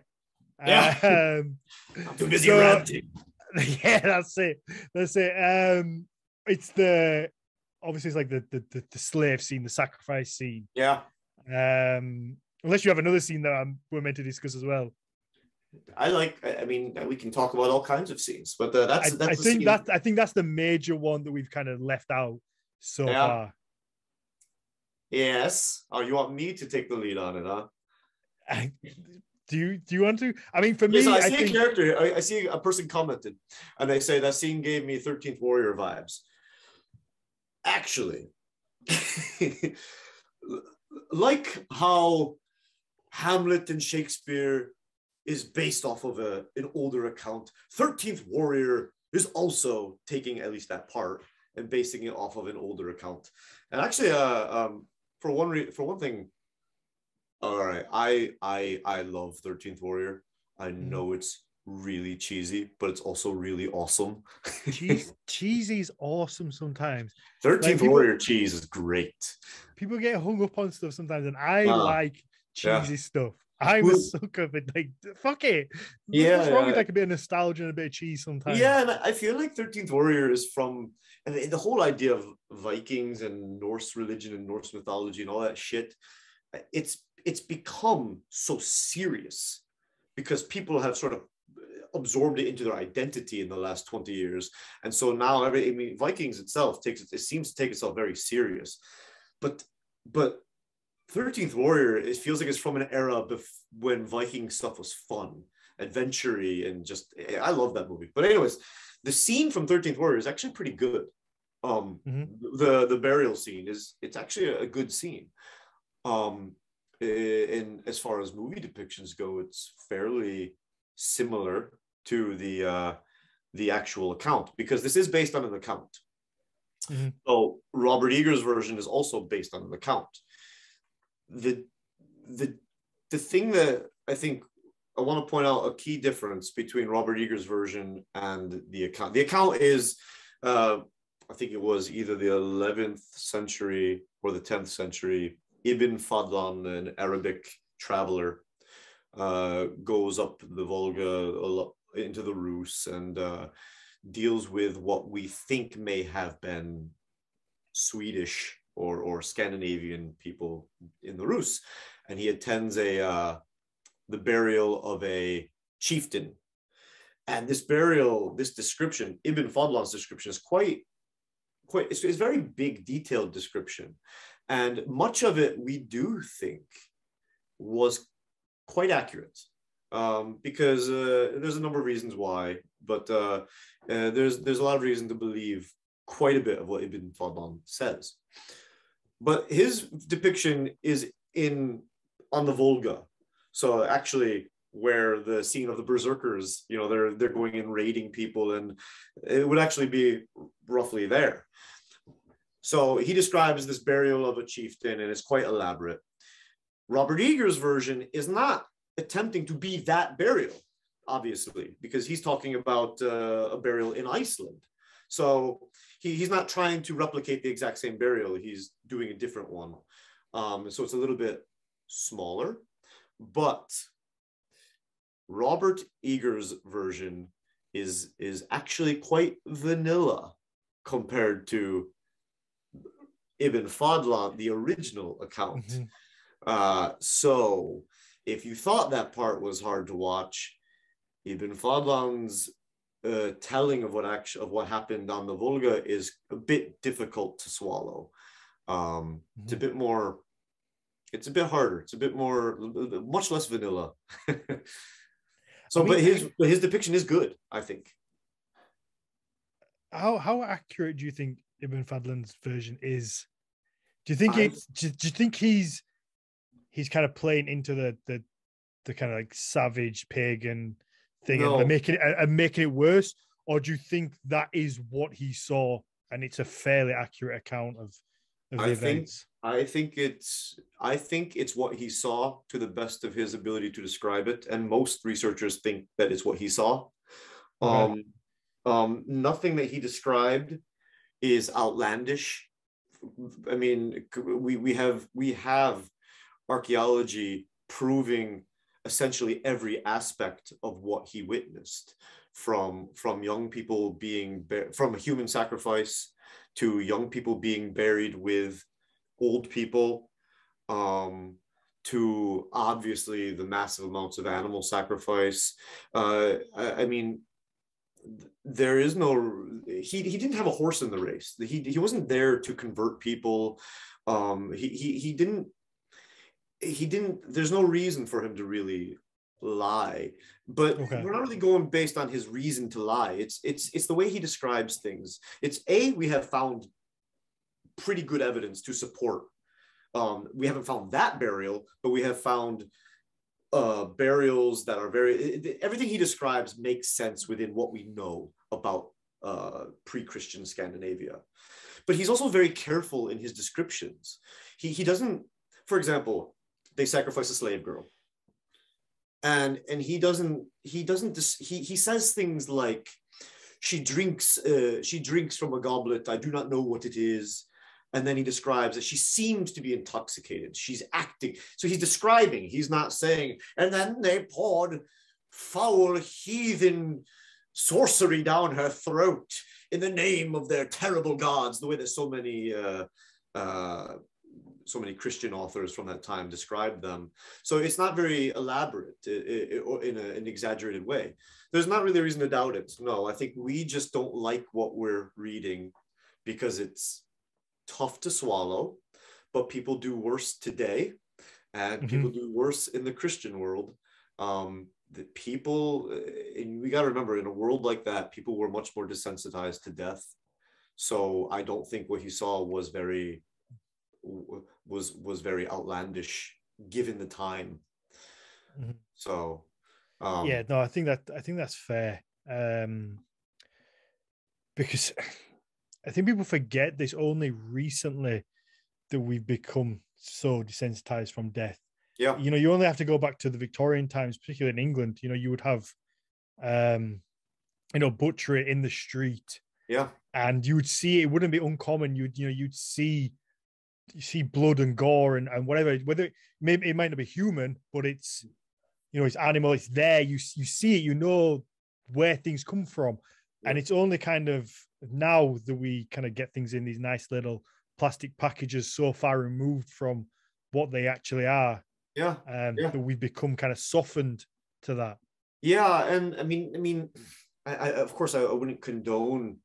Speaker 2: Yeah.
Speaker 1: Um,
Speaker 2: I'm too busy
Speaker 1: so-
Speaker 2: ranting.
Speaker 1: yeah, that's it. That's it. Um, it's the obviously it's like the, the the the slave scene, the sacrifice scene.
Speaker 2: Yeah.
Speaker 1: Um, unless you have another scene that I'm, we're meant to discuss as well.
Speaker 2: I like. I mean, we can talk about all kinds of scenes, but uh, that's
Speaker 1: I,
Speaker 2: that's
Speaker 1: I think
Speaker 2: scene-
Speaker 1: that I think that's the major one that we've kind of left out so
Speaker 2: Yeah.
Speaker 1: far.
Speaker 2: Yes. Oh, you want me to take the lead on it, huh?
Speaker 1: I- Do you do you want to? I mean, for me,
Speaker 2: Yes, I
Speaker 1: I
Speaker 2: see
Speaker 1: think
Speaker 2: a character. I, I see a person commented, and they say that scene gave me 13th Warrior vibes. Actually, like how Hamlet and Shakespeare is based off of a, an older account, 13th Warrior is also taking at least that part and basing it off of an older account. And actually, uh, um, for one re- for one thing, all right, I I I love 13th Warrior. I know it's really cheesy, but it's also really awesome.
Speaker 1: cheese cheesy is awesome sometimes.
Speaker 2: 13th
Speaker 1: Like, people-
Speaker 2: Warrior cheese is great.
Speaker 1: People get hung up on stuff sometimes, and I
Speaker 2: Ah,
Speaker 1: like
Speaker 2: yeah.
Speaker 1: cheesy stuff. I'm so
Speaker 2: Well-
Speaker 1: sucker like fuck it.
Speaker 2: Yeah,
Speaker 1: What's wrong with
Speaker 2: yeah.
Speaker 1: like a bit of nostalgia and a bit of cheese sometimes?
Speaker 2: Yeah, and I feel like 13th Warrior is from and the the whole idea of Vikings and Norse religion and Norse mythology and all that shit. Uh, it's it's become so serious because people have sort of uh, absorbed it into their identity in the last 20 years. And so now every I mean Vikings itself takes it, it seems to take itself very serious. But but 13th Warrior, it feels like it's from an era bef- when Viking stuff was fun, adventure and just I love that movie. But anyways, the scene from 13th Warrior is actually pretty good. Um
Speaker 1: Mhm.
Speaker 2: the the burial scene is it's actually a good scene. Um i- in as far as movie depictions go, it's fairly similar to the uh the actual account because this is based on an account.
Speaker 1: Mhm.
Speaker 2: So Robert Eggers' version is also based on an account. The the the thing that I think I want to point out a key difference between Robert Eggers' version and the account. The account is, uh, I think it was either the 11th century or the 10th century. Ibn Fadlan, an Arabic traveler, uh, goes up the Volga into the Rus and uh, deals with what we think may have been Swedish or, or Scandinavian people in the Rus. And he attends a uh, the burial of a chieftain. And this burial, this description, Ibn Fadlan's description is quite, quite, it's, it's very big, detailed description. And much of it we do think was quite accurate um, because uh, there's a number of reasons why, but uh, uh, there's, there's a lot of reason to believe quite a bit of what Ibn Fadlan says. But his depiction is in on the Volga, so actually, where the scene of the berserkers, you know, they're they're going and raiding people, and it would actually be roughly there. So he describes this burial of a chieftain, and it's quite elaborate. Robert Eggers' version is not attempting to be that burial, obviously, because he's talking about uh, a burial in Iceland. So he, he's not trying to replicate the exact same burial. He's doing a different one. Um, so it's a little bit smaller, but Robert Eggers' version is is actually quite vanilla compared to Ibn Fadlan, the original account.
Speaker 1: Mhm.
Speaker 2: Uh, so if you thought that part was hard to watch, Ibn Fadlan's uh, telling of what actually of what happened on the Volga is a bit difficult to swallow. Um, It's a bit more. It's a bit harder. It's a bit more, much less vanilla. so,
Speaker 1: I mean,
Speaker 2: but his but his depiction is good. I think.
Speaker 1: How how accurate do you think Ibn Fadlan's version is? Do you think
Speaker 2: I-
Speaker 1: it's do, do you think he's he's kind of playing into the the the kind of like savage pagan thing and-
Speaker 2: No.
Speaker 1: and making it and making it worse, or do you think that is what he saw and it's a fairly accurate account of of the
Speaker 2: I think-
Speaker 1: events?
Speaker 2: I think it's I think it's what he saw to the best of his ability to describe it, and most researchers think that it's what he saw.
Speaker 1: Okay.
Speaker 2: Um, um, nothing that he described is outlandish. I mean, we we have we have archaeology proving essentially every aspect of what he witnessed, from from young people being from human sacrifice to young people being buried with old people um, to obviously the massive amounts of animal sacrifice. Uh, I, I mean, there is no he, he didn't have a horse in the race. He, he wasn't there to convert people. Um, he, he he didn't he didn't there's no reason for him to really lie but
Speaker 1: Okay.
Speaker 2: we're not really going based on his reason to lie. It's it's it's the way he describes things. It's a we have found pretty good evidence to support um we haven't found that burial but we have found uh burials that are very it- everything he describes makes sense within what we know about uh pre-christian scandinavia. But he's also very careful in his descriptions. He he doesn't for example they sacrifice a slave girl. And and he doesn't he doesn't he he says things like she drinks uh, she drinks from a goblet i do not know what it is. And then he describes that she seems to be intoxicated. She's acting so he's describing he's not saying and then they poured foul heathen sorcery down her throat in the name of their terrible gods the way that so many uh, uh, so many christian authors from that time described them. So it's not very elaborate i- i- or in a, an exaggerated way. There's not really a reason to doubt it. No i think we just don't like what we're reading because it's tough to swallow but people do worse today and
Speaker 1: Mhm.
Speaker 2: people do worse in the christian world. Um the people uh, and we got to remember in a world like that people were much more desensitized to death. So i don't think what he saw was very was was very outlandish given the time
Speaker 1: Mhm.
Speaker 2: so um
Speaker 1: yeah, no, I think that I think that's fair. Um because I think people forget this only recently that we've become so desensitized from death.
Speaker 2: yeah
Speaker 1: You know, you only have to go back to the Victorian times, particularly in England. You know, you would have um you know, butchery in the street
Speaker 2: yeah
Speaker 1: and you would see it wouldn't be uncommon you'd you know you'd see you see blood and gore and, and whatever whether maybe it might not be human but it's you know it's animal it's there you you see it you know where things come from. And it's only kind of now that we kind of get things in these nice little plastic packages so far removed from what they actually are
Speaker 2: yeah
Speaker 1: um
Speaker 2: Yeah.
Speaker 1: that we become kind of softened to that.
Speaker 2: Yeah and i mean i mean i, I of course I, I wouldn't condone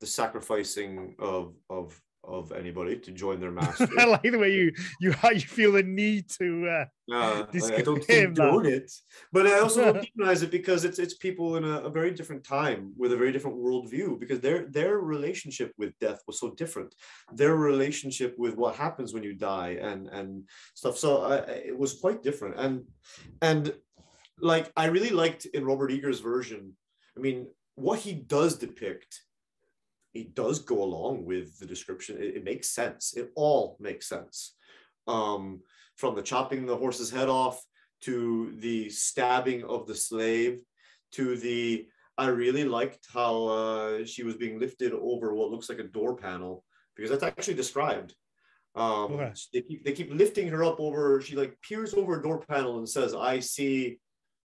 Speaker 2: the sacrificing of of of anybody to join their master
Speaker 1: i like the way you you how you feel the need to uh
Speaker 2: Uh, I- I don't
Speaker 1: that.
Speaker 2: condone it, but I also don't demonize it because it's it's people in a, a very different time with a very different worldview because their their relationship with death was so different. Their relationship with what happens when you die and and stuff. So I- it was quite different. And and like I really liked in Robert Eggers' version. I mean, what he does depict, he does go along with the description. It, it makes sense. It all makes sense. Um, from the chopping the horse's head off to the stabbing of the slave to the I really liked how uh, she was being lifted over what looks like a door panel because that's actually described. Um,
Speaker 1: Okay.
Speaker 2: They keep they keep lifting her up over. She like peers over a door panel and says, "I see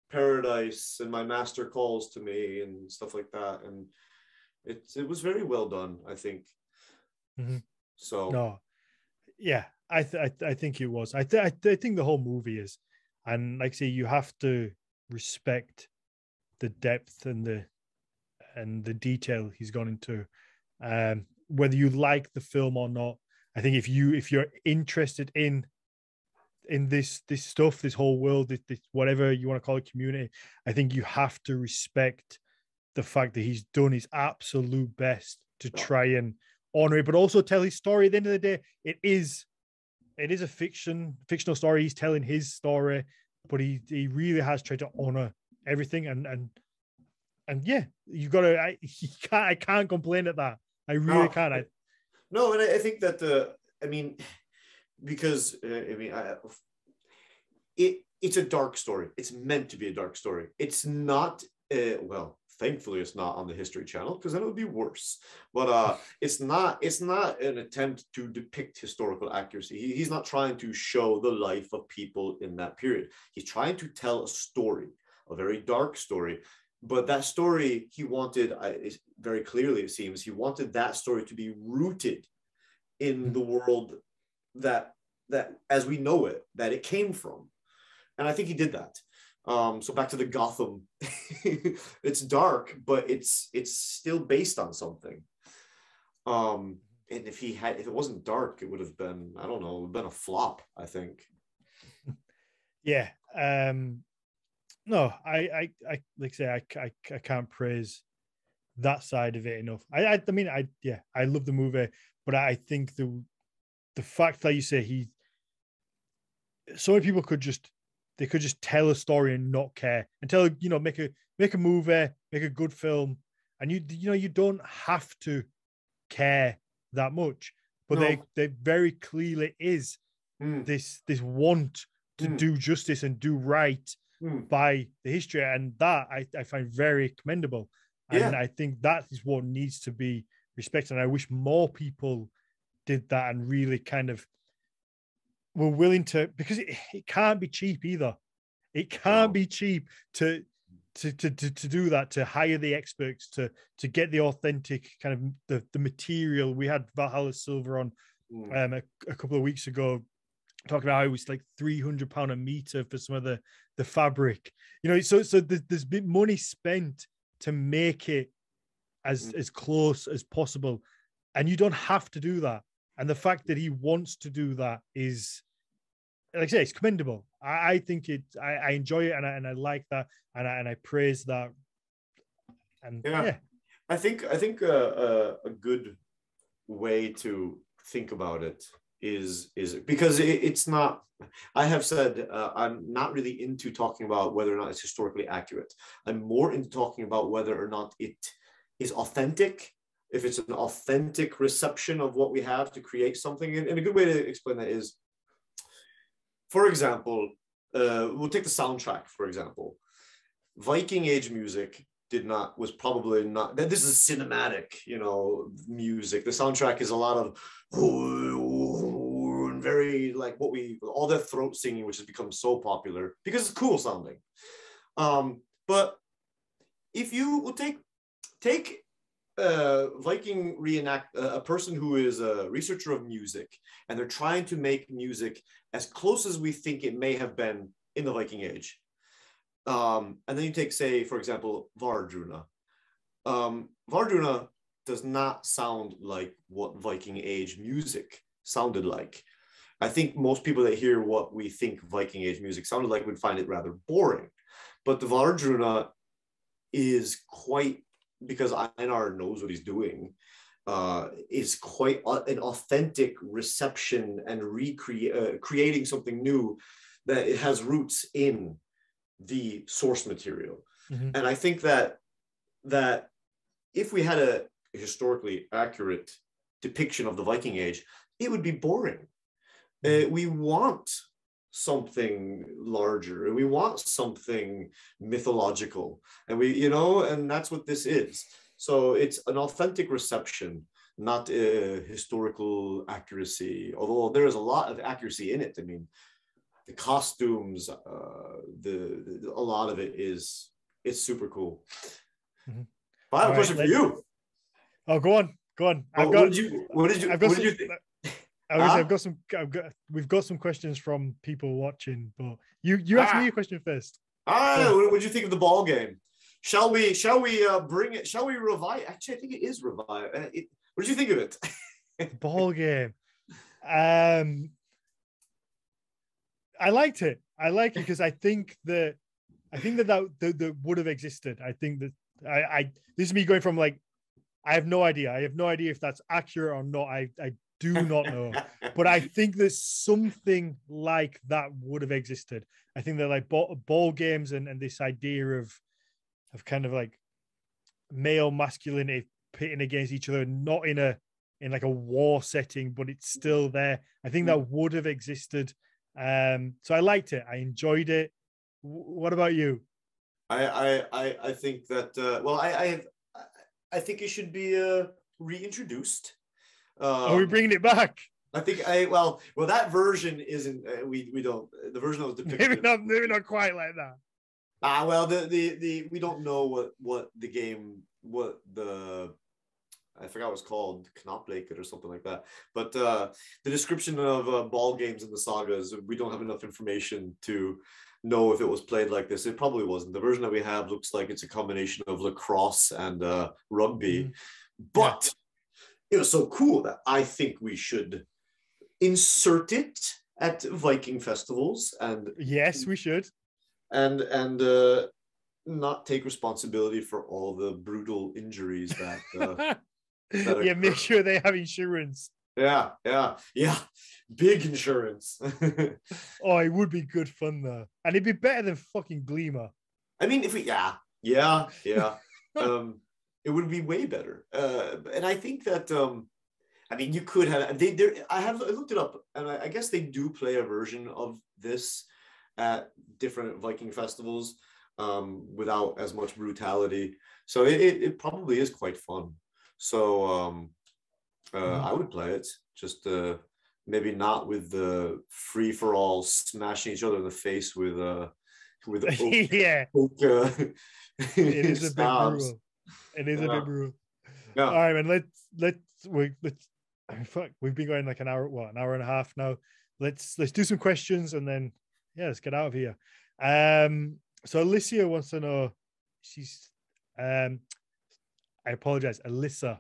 Speaker 2: paradise, and my master calls to me," and stuff like that. And it it was very well done, I think.
Speaker 1: Mhm.
Speaker 2: So
Speaker 1: No, yeah, I th- I, th- I think it was. I, th- I, th- I think the whole movie is, and like I say, you have to respect the depth and the and the detail he's gone into. Um, whether you like the film or not, I think if you if you're interested in in this this stuff, this whole world, this, this whatever you want to call it, community, I think you have to respect the fact that he's done his absolute best to try and honor it, but also tell his story. At the end of the day, it is it is a fiction, fictional story. He's telling his story, but he he really has tried to honor everything and and and yeah, you gotta I can't I can't complain at that. I really
Speaker 2: No.
Speaker 1: can't. I,
Speaker 2: No, and I, I think that the, I mean, because uh, I mean, I, it it's a dark story. It's meant to be a dark story. It's not. Uh, well, thankfully, it's not on the History Channel because then it would be worse. But uh, it's not. It's not an attempt to depict historical accuracy. He, he's not trying to show the life of people in that period. He's trying to tell a story, a very dark story. But that story, he wanted, I, is- very clearly, it seems, he wanted that story to be rooted in the world that that as we know it that it came from and i think he did that um so back to the gotham it's dark but it's it's still based on something um and if he had if it wasn't dark it would have been i don't know it would have been a flop i think
Speaker 1: yeah. Um no, I, I, I like I say, I, I, I can't praise that side of it enough. I, I, I mean, I, yeah, I love the movie, but I think the, the fact that you say he, so many people could just, they could just tell a story and not care and tell, you know, make a, make a movie, make a good film, and you, you know, you don't have to care that much, but no. they, they very clearly is mm. this, this want to mm. do justice and do right mm. by the history, and that I, I find very commendable. And. I think that is what needs to be respected. And I wish more people did that and really kind of were willing to because it, it can't be cheap either. It can't be cheap to, to to to to do that to hire the experts to to get the authentic kind of the the material. We had Valhalla Silver on mm. um, a, a, couple of weeks ago talking about how it was like 300 pound a meter for some of the the fabric you know so so there's, there's been money spent to make it as mm. as close as possible and you don't have to do that and the fact that he wants to do that is like i say it's commendable. I, I think it I, I, enjoy it and I, and I like that and I, and I praise that. And yeah, yeah.
Speaker 2: i think i think a, a, a good way to think about it is is because it, it's not i have said uh, i'm not really into talking about whether or not it's historically accurate. I'm more into talking about whether or not it is authentic if it's an authentic reception of what we have to create something. And, and a good way to explain that is for example uh, we'll take the soundtrack for example. Viking age music did not was probably not that this is cinematic you know music. The soundtrack is a lot of very like what we all that throat singing which has become so popular because it's cool sounding. Um but if you will take take a Viking reenact a person who is a researcher of music and they're trying to make music as close as we think it may have been in the Viking Age. Um, and then you take, say, for example, Wardruna. Um, Wardruna does not sound like what Viking Age music sounded like. I think most people that hear what we think Viking Age music sounded like would find it rather boring. But the Wardruna is quite, because Einar knows what he's doing, uh, is quite an authentic reception and recreate uh, creating something new that it has roots in the source material. Mm-hmm. And I think that that if we had a historically accurate depiction of the Viking Age, it would be boring. Uh, we want something larger we want something mythological and we you know and that's what this is. So it's an authentic reception not a historical accuracy although there is a lot of accuracy in it. I mean the costumes uh, the, the a lot of it is it's super cool. Mm-hmm. i have All a question for you.
Speaker 1: Oh go on go on.
Speaker 2: I've oh, got, what did you what did you, what did you think
Speaker 1: I was, I've got some. I've got. We've got some questions from people watching, but you you ask ah. me a question first.
Speaker 2: Ah, what did you think of the ball game? Shall we? Shall we uh, bring it? Shall we revive? Actually, I think it is revive. Uh, it, what did you think of
Speaker 1: it? ball game. Um, I liked it. I like it because I think that I think that that, that, that would have existed. I think that I, I this is me going from like I have no idea. I have no idea if that's accurate or not. I I do not know. but I think there's something like that would have existed. I think that like ball, ball games and, and this idea of of kind of like male masculinity pitting against each other, not in a in like a war setting, but it's still there. I think that would have existed. Um, so I liked it. I enjoyed it. W- what about you?
Speaker 2: I I I think that uh, well I I have, I think it should be uh, reintroduced.
Speaker 1: Um, Are we bringing it back?
Speaker 2: I think I well well that version isn't uh, we we don't the version that was depicted
Speaker 1: maybe not maybe not quite like that.
Speaker 2: Ah well the the the we don't know what what the game what the I forgot what it's called Knattleikr or something like that. But uh, the description of uh, ball games in the sagas we don't have enough information to know if it was played like this. It probably wasn't. The version that we have looks like it's a combination of lacrosse and uh, rugby, mm. but it was so cool that I think we should insert it at Viking festivals and
Speaker 1: yes, we should
Speaker 2: and and uh, not take responsibility for all the brutal injuries that. Uh, that
Speaker 1: yeah, make sure they have insurance.
Speaker 2: Yeah, yeah, yeah. Big insurance.
Speaker 1: Oh, it would be good fun though, and it'd be better than fucking glíma.
Speaker 2: I mean, if we, yeah, yeah, yeah, um, it would be way better. Uh, and I think that, um, I mean, you could have. They, there. I have I looked it up, and I, I guess they do play a version of this at different Viking festivals um, without as much brutality. So it, it, it probably is quite fun. So um, uh,
Speaker 1: Mhm.
Speaker 2: I would play it. Just uh, maybe not with the free for all smashing each other in the face with uh with oak,
Speaker 1: yeah,
Speaker 2: oak, uh,
Speaker 1: it is a bit
Speaker 2: stabs.
Speaker 1: It is a
Speaker 2: Yeah.
Speaker 1: bit brutal.
Speaker 2: Yeah.
Speaker 1: All right, man. Let's let's we let's fuck. We've been going like an hour, what, an hour and a half now. Let's let's do some questions and then yeah, let's get out of here. Um, so Alicia wants to know. She's um, I apologize. Alyssa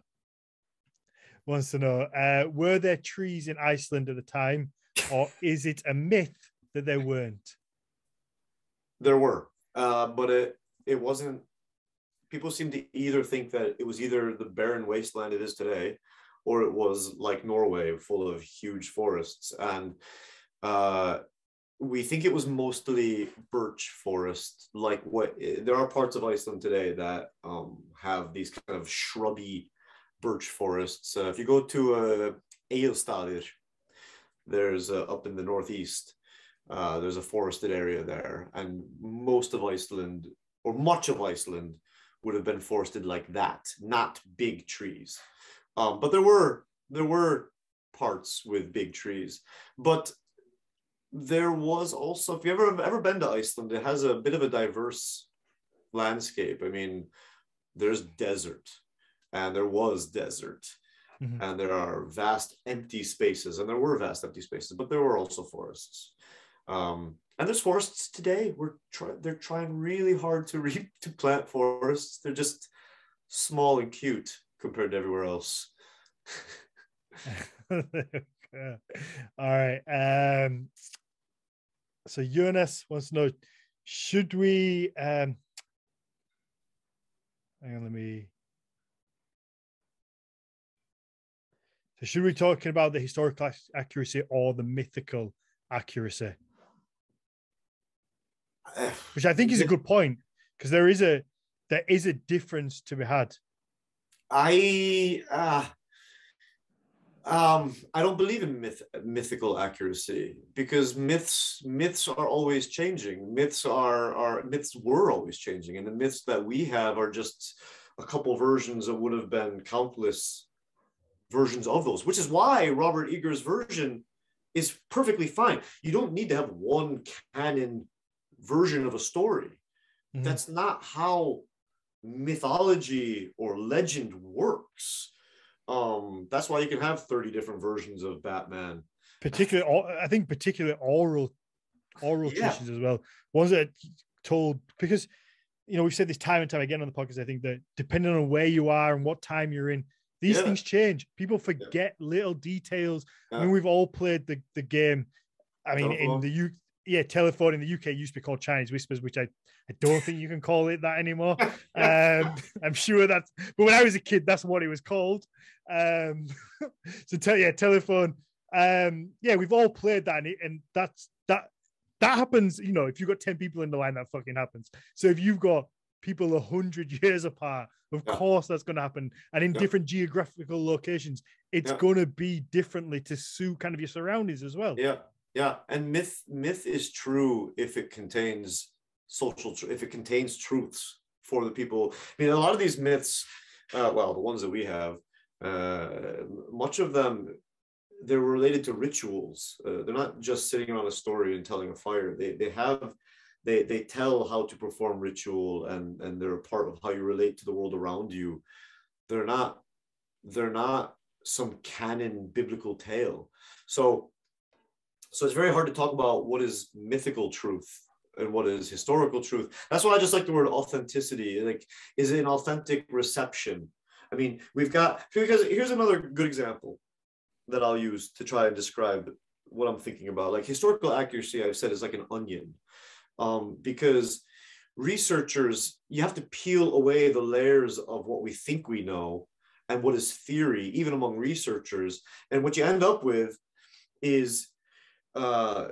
Speaker 1: wants to know: uh, Were there trees in Iceland at the time, or is it a myth that there weren't?
Speaker 2: There were, uh, but it it wasn't. People seem to either think that it was either the barren wasteland it is today, or it was like Norway, full of huge forests. And uh, we think it was mostly birch forest. Like what there are parts of Iceland today that um, have these kind of shrubby birch forests. Uh, if you go to uh, Egilsstaðir, there's uh, up in the northeast. Uh, there's a forested area there, and most of Iceland, or much of Iceland, would have been forested like that, not big trees. Um, but there were there were parts with big trees, but there was also if you ever have ever been to Iceland, it has a bit of a diverse landscape. I mean, there's desert, and there was desert,
Speaker 1: Mhm.
Speaker 2: and there are vast empty spaces, and there were vast empty spaces, but there were also forests. Um, and there's forests today. We're trying. They're trying really hard to re- to plant forests. They're just small and cute compared to everywhere else.
Speaker 1: All right. Um, so Eunice wants to know: Should we? Um, hang on, let me. So, should we be talking about the historical accuracy or the mythical accuracy? Which I think is a good point because there is a there is a difference to be had.
Speaker 2: I uh, um I don't believe in myth mythical accuracy because myths myths are always changing. Myths are are myths were always changing, and the myths that we have are just a couple versions that would have been countless versions of those, which is why Robert Eggers' version is perfectly fine. You don't need to have one canon version of a story.
Speaker 1: Mhm.
Speaker 2: That's not how mythology or legend works. Um, that's why you can have 30 different versions of Batman.
Speaker 1: particularly i think particularly oral oral
Speaker 2: Yeah.
Speaker 1: traditions as well ones that told because you know we've said this time and time again on the podcast i think that depending on where you are and what time you're in these
Speaker 2: Yeah.
Speaker 1: things change people forget little details i mean we've all played the, the game i mean in the u yeah telephone in the uk used to be called chinese whispers which i I don't think you can call it that anymore. Um, I'm sure that's, but when I was a kid, that's what it was called. Um, so tell yeah, telephone. Um, yeah, we've all played that, and, it, and that's that. That happens, you know. If you've got ten people in the line, that fucking happens. So if you've got people a hundred years apart, of
Speaker 2: Yeah.
Speaker 1: course that's going to happen, and in
Speaker 2: Yeah.
Speaker 1: different geographical locations, it's
Speaker 2: Yeah.
Speaker 1: going to be differently to suit kind of your surroundings as well.
Speaker 2: yeah, yeah. And myth myth is true if it contains social tr- if it contains truths for the people. I mean, a lot of these myths, uh, well, the ones that we have, uh, much of them they're related to rituals. Uh, they're not just sitting around a story and telling a fire. They they have they they tell how to perform ritual and and they're a part of how you relate to the world around you. They're not they're not some canon biblical tale. So so it's very hard to talk about what is mythical truth and what is historical truth. That's why I just like the word authenticity. Like, is it an authentic reception? I mean, we've got because here's another good example that I'll use to try and describe what I'm thinking about. Like historical accuracy, I've said is like an onion. um, because researchers you have to peel away the layers of what we think we know and what is theory, even among researchers. And what you end up with is uh,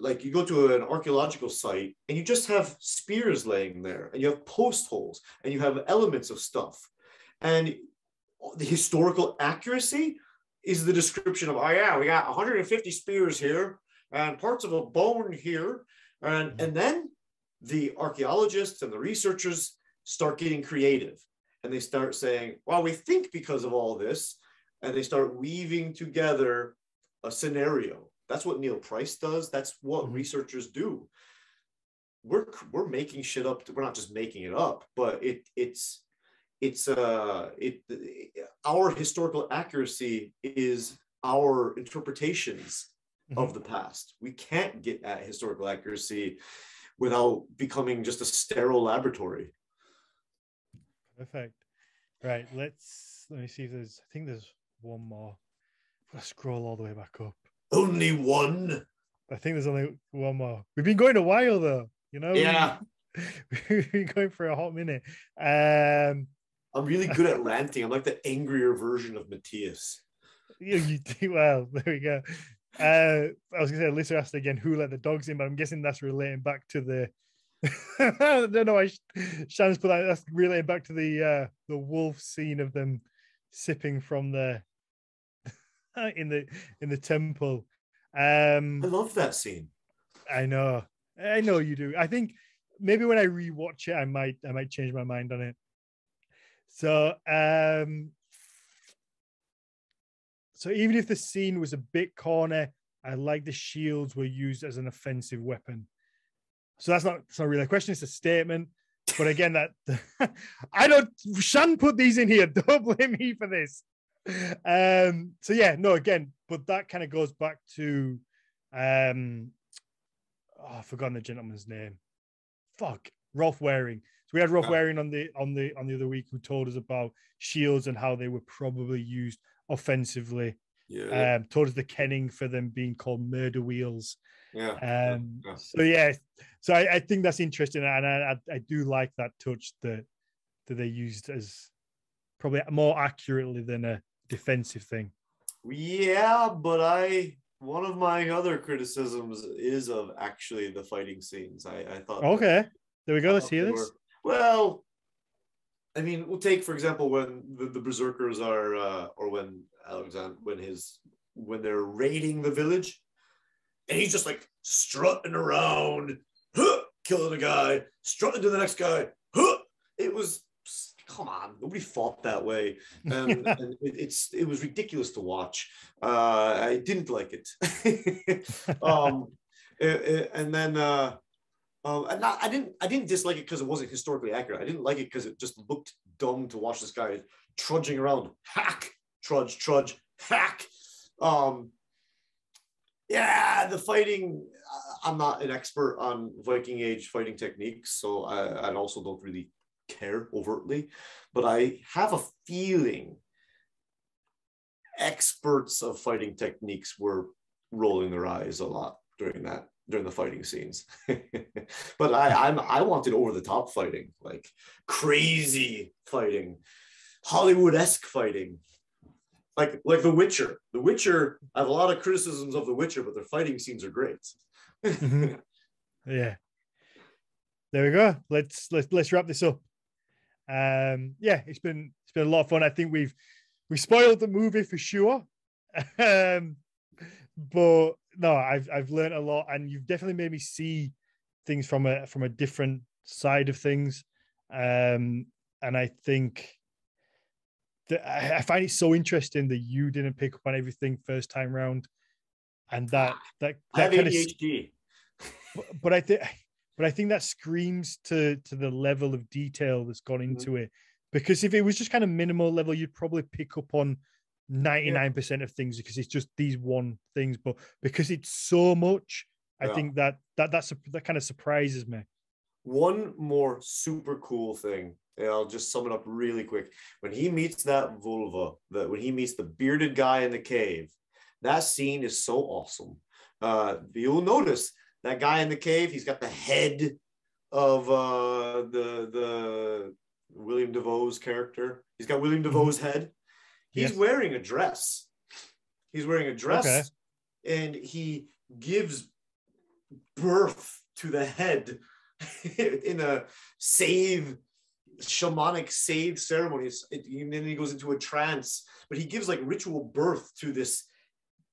Speaker 2: like you go to an archaeological site and you just have spears laying there and you have post holes and you have elements of stuff. And the historical accuracy is the description of, oh yeah, we got 150 spears here and parts of a bone here. And, mm-hmm. and then the archaeologists and the researchers start getting creative and they start saying, well, we think because of all this, and they start weaving together a scenario. That's what Neil Price does. That's what mm-hmm. researchers do. We're we're making shit up. We're not just making it up, but it it's it's uh it our historical accuracy is our interpretations mm-hmm. of the past. We can't get at historical accuracy without becoming just a sterile laboratory.
Speaker 1: Perfect. Right. Let's let me see if there's. I think there's one more. Let's scroll all the way back up.
Speaker 2: Only one.
Speaker 1: I think there's only one more. We've been going a while though. You know.
Speaker 2: Yeah.
Speaker 1: We've been going for a hot minute. Um.
Speaker 2: I'm really good at ranting. I'm like the angrier version of Mathias.
Speaker 1: Yeah, you do well. There we go. Uh, I was gonna say, Lisa asked again who let the dogs in, but I'm guessing that's relating back to the I don't know why Shannon's put that. That's relating back to the uh, the wolf scene of them sipping from the in the in the temple. Um,
Speaker 2: I love that scene.
Speaker 1: I know, I know you do. I think maybe when I rewatch it, I might I might change my mind on it. So, um, so even if the scene was a bit corner, I like the shields were used as an offensive weapon. So that's not it's not really a question; it's a statement. But again, that I don't. Shan put these in here. Don't blame me for this. Um. So yeah, no. Again, but that kind of goes back to, um, oh, I've forgotten the gentleman's name. Fuck, Rolf Warming. So we had Rolf Warming on the on the on the other week who told us about shields and how they were probably used offensively.
Speaker 2: Yeah.
Speaker 1: Um, told us the kenning for them being called murder wheels.
Speaker 2: Yeah.
Speaker 1: Um, yeah. So yeah, so I, I, think that's interesting, and I, I, I do like that touch that that they used as probably more accurately than a defensive thing.
Speaker 2: Yeah, but I one of my other criticisms is of actually the fighting scenes. I, I thought.
Speaker 1: Okay, there we go. Let's hear this.
Speaker 2: well, I mean, we'll take for example when the, the berserkers are, uh, or when Alexander, when his when they're raiding the village, and he's just like strutting around, huh, killing a guy, strutting to the next guy. Huh. It was come on, nobody fought that way, and, and it, it's it was ridiculous to watch. Uh, I didn't like it. um, and then uh, um, and not, I didn't I didn't dislike it because it wasn't historically accurate. I didn't like it because it just looked dumb to watch this guy trudging around, hack, trudge, trudge, hack. Um, yeah, the fighting. I'm not an expert on Viking Age fighting techniques, so I, I also don't really care overtly, but I have a feeling experts of fighting techniques were rolling their eyes a lot during that during the fighting scenes. but I I'm, I wanted over the top fighting, like crazy fighting, Hollywood esque fighting like like The Witcher. The Witcher. I have a lot of criticisms of The Witcher, but their fighting scenes are great.
Speaker 1: mm-hmm. Yeah. There we go. Let's let's let's wrap this up. Um, yeah, it's been it's been a lot of fun. I think we've we spoiled the movie for sure. um, but no, I've I've learned a lot, and you've definitely made me see things from a from a different side of things. Um, and I think that I find it so interesting that you didn't pick up on everything first time round, and that that that
Speaker 2: kind ADHD.
Speaker 1: of. But, but I think, but I think that screams to to the level of detail that's gone mm-hmm. into mm-hmm. it. Because if it was just kind of minimal level, you'd probably pick up on ninety nine percent of things because it's just these one things. But because it's so much, I think that that that's that kind of surprises me.
Speaker 2: One more super cool thing and I'll just sum it up really quick. When he meets that völva, that when he meets the bearded guy in the cave, that scene is so awesome. Uh, you'll notice that guy in the cave. He's got the head of uh, the the William Dafoe's character. He's got William Dafoe's head. He's
Speaker 1: Yes.
Speaker 2: wearing a dress. He's wearing a dress,
Speaker 1: Okay.
Speaker 2: and he gives birth to the head in a save shamanic save ceremony. It, and then he goes into a trance, but he gives like ritual birth to this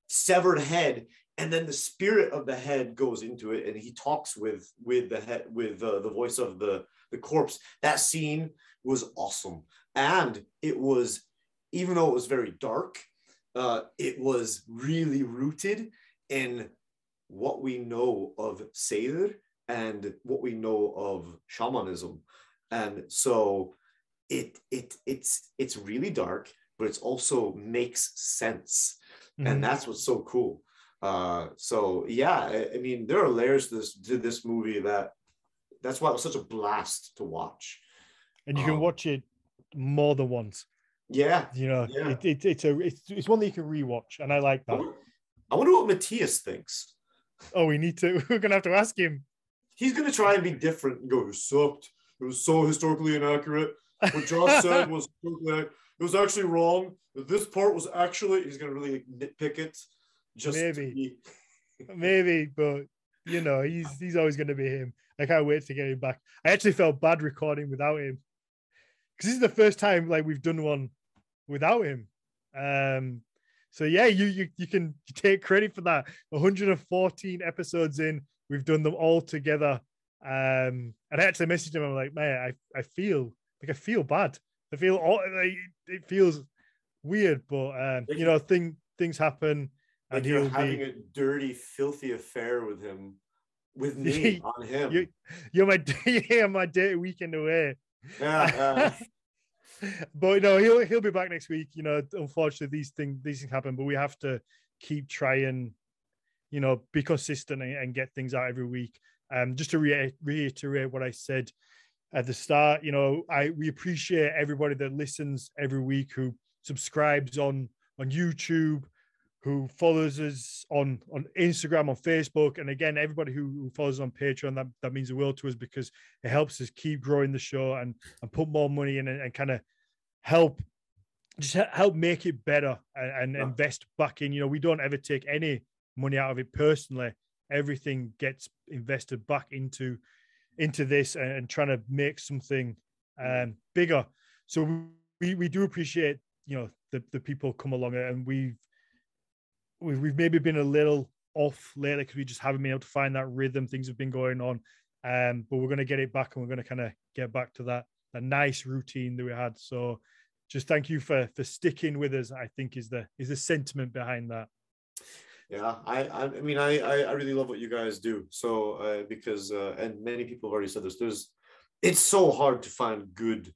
Speaker 2: severed head, and then the spirit of the head goes into it, and he talks with with the head with uh, the voice of the the corpse. That scene was awesome, and it was even though it was very dark, uh, it was really rooted in what we know of seiðr and what we know of shamanism. And so it it it's it's really dark, but it also makes sense.
Speaker 1: Mhm.
Speaker 2: And that's what's so cool. Uh, so yeah, I, I mean, there are layers to this to this movie that that's why it was such a blast to watch.
Speaker 1: and you can
Speaker 2: um,
Speaker 1: watch it more than once.
Speaker 2: Yeah.
Speaker 1: You know,
Speaker 2: Yeah.
Speaker 1: it, it, it's a it's, it's one that you can rewatch, and I like
Speaker 2: I
Speaker 1: that.
Speaker 2: wonder, I wonder what Mathias thinks.
Speaker 1: Oh, we need to. We're gonna have to ask him.
Speaker 2: He's gonna try and be different and go, it sucked. It was so historically inaccurate. What Josh said was it was actually wrong. This part was actually he's gonna really nitpick it. Just
Speaker 1: Maybe. Maybe, but you know, he's he's always going to be him. I can't wait to get him back. I actually felt bad recording without him because this is the first time like we've done one without him. Um, so yeah, you you you can take credit for that. 114 episodes in, we've done them all together. Um, and I actually messaged him. I'm like, man, I I feel like I feel bad. I feel all like it feels weird, but um, you know, thing things happen.
Speaker 2: Like
Speaker 1: And
Speaker 2: you're having
Speaker 1: be,
Speaker 2: a dirty, filthy affair with him, with me on him.
Speaker 1: you, you're my yeah, my day weekend away.
Speaker 2: yeah,
Speaker 1: but no, he'll he'll be back next week. You know, unfortunately, these things these things happen, but we have to keep trying, you know, be consistent and, and get things out every week. Um, just to re- reiterate what I said at the start, you know, I we appreciate everybody that listens every week, who subscribes on on YouTube, who follows us on on Instagram, on Facebook, and again, everybody who, who follows us on Patreon. That that means the world to us because it helps us keep growing the show and and put more money in and, and kind of help just help make it better and, and
Speaker 2: Yeah.
Speaker 1: invest back in. You know, we don't ever take any money out of it personally. Everything gets invested back into into this and, and trying to make something um, bigger. So we we do appreciate you know the the people come along and we've we've, we've maybe been a little off lately because we just haven't been able to find that rhythm. Things have been going on, um, but we're going to get it back and we're going to kind of get back to that that nice routine that we had. So just thank you for for sticking with us. I think is the is the sentiment behind that.
Speaker 2: yeah. I, I, mean, I, I, I really love what you guys do. So, uh, because, uh, and many people have already said this. There's, it's so hard to find good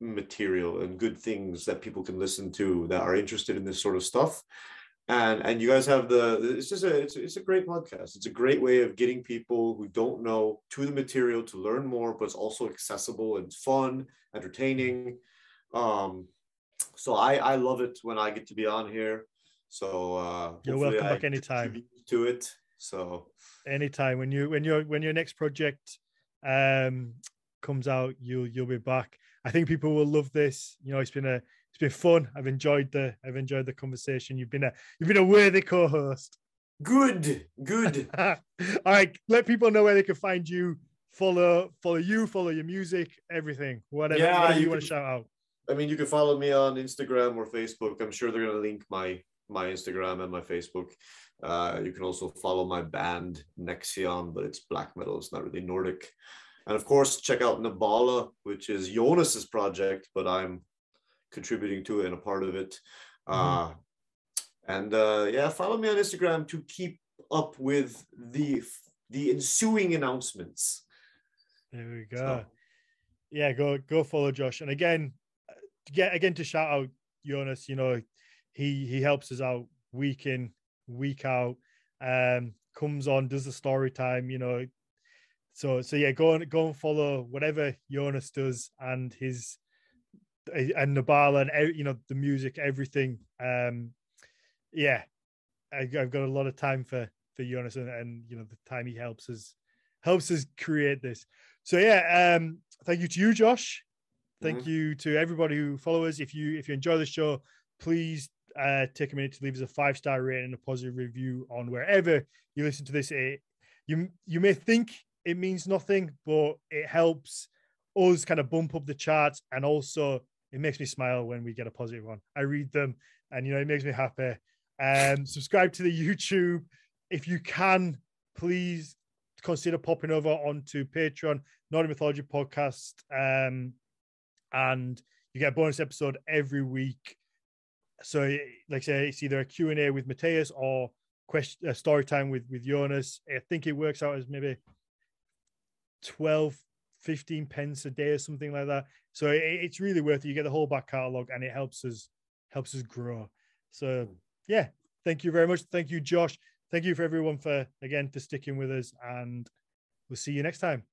Speaker 2: material and good things that people can listen to that are interested in this sort of stuff. And and you guys have the it's just a it's, it's a great podcast. It's a great way of getting people who don't know to the material to learn more, but it's also accessible and fun, entertaining. Um, so I I love it when I get to be on here. So uh,
Speaker 1: You're welcome
Speaker 2: I
Speaker 1: back anytime.
Speaker 2: To it. So
Speaker 1: anytime when you when your when your next project um comes out you'll you'll be back i think people will love this you know it's been a it's been fun i've enjoyed the i've enjoyed the conversation you've been a you've been a worthy co-host
Speaker 2: good, good.
Speaker 1: all right let people know where they can find you follow follow you follow your music everything whatever,
Speaker 2: Yeah,
Speaker 1: whatever you,
Speaker 2: you
Speaker 1: want to shout out
Speaker 2: I mean, you can follow me on Instagram or Facebook. I'm sure they're going to link my my Instagram and my Facebook. Uh, you can also follow my band Nexion, but it's black metal. It's not really Nordic. And of course, check out Nabala, which is Jonas's project, but I'm contributing to it and a part of it. Uh, and uh, yeah, follow me on Instagram to keep up with the the ensuing announcements.
Speaker 1: there we go
Speaker 2: So,
Speaker 1: yeah, go go follow Josh. And again, uh, get again to shout out Jonas, you know, he he helps us out week in, week out. Um, comes on, does the story time, you know. So so yeah, go and go and follow whatever Jonas does and his and Nabala and you know the music, everything. Um, yeah, I, I've got a lot of time for for Jonas and, and you know the time he helps us helps us create this. So yeah, um, thank you to you, Josh. Thank mm-hmm. you to everybody who follows. If you if you enjoy the show, please uh, take a minute to leave us a five star rating and a positive review on wherever you listen to this. It, you you may think it means nothing, but it helps us kind of bump up the charts, and also it makes me smile when we get a positive one. I read them, and you know it makes me happy. Um, subscribe to the YouTube if you can. Please consider popping over onto Patreon, Nordic Mythology Podcast, um, and you get a bonus episode every week. So, like I say, it's either a Q and A with Mathias or question uh, story time with with Jonas. I think it works out as maybe 12, 15 pence a day or something like that. So it, it's really worth it. You get the whole back catalog, and it helps us helps us grow. So yeah, thank you very much. Thank you, Josh. Thank you for everyone for again for sticking with us, and we'll see you next time.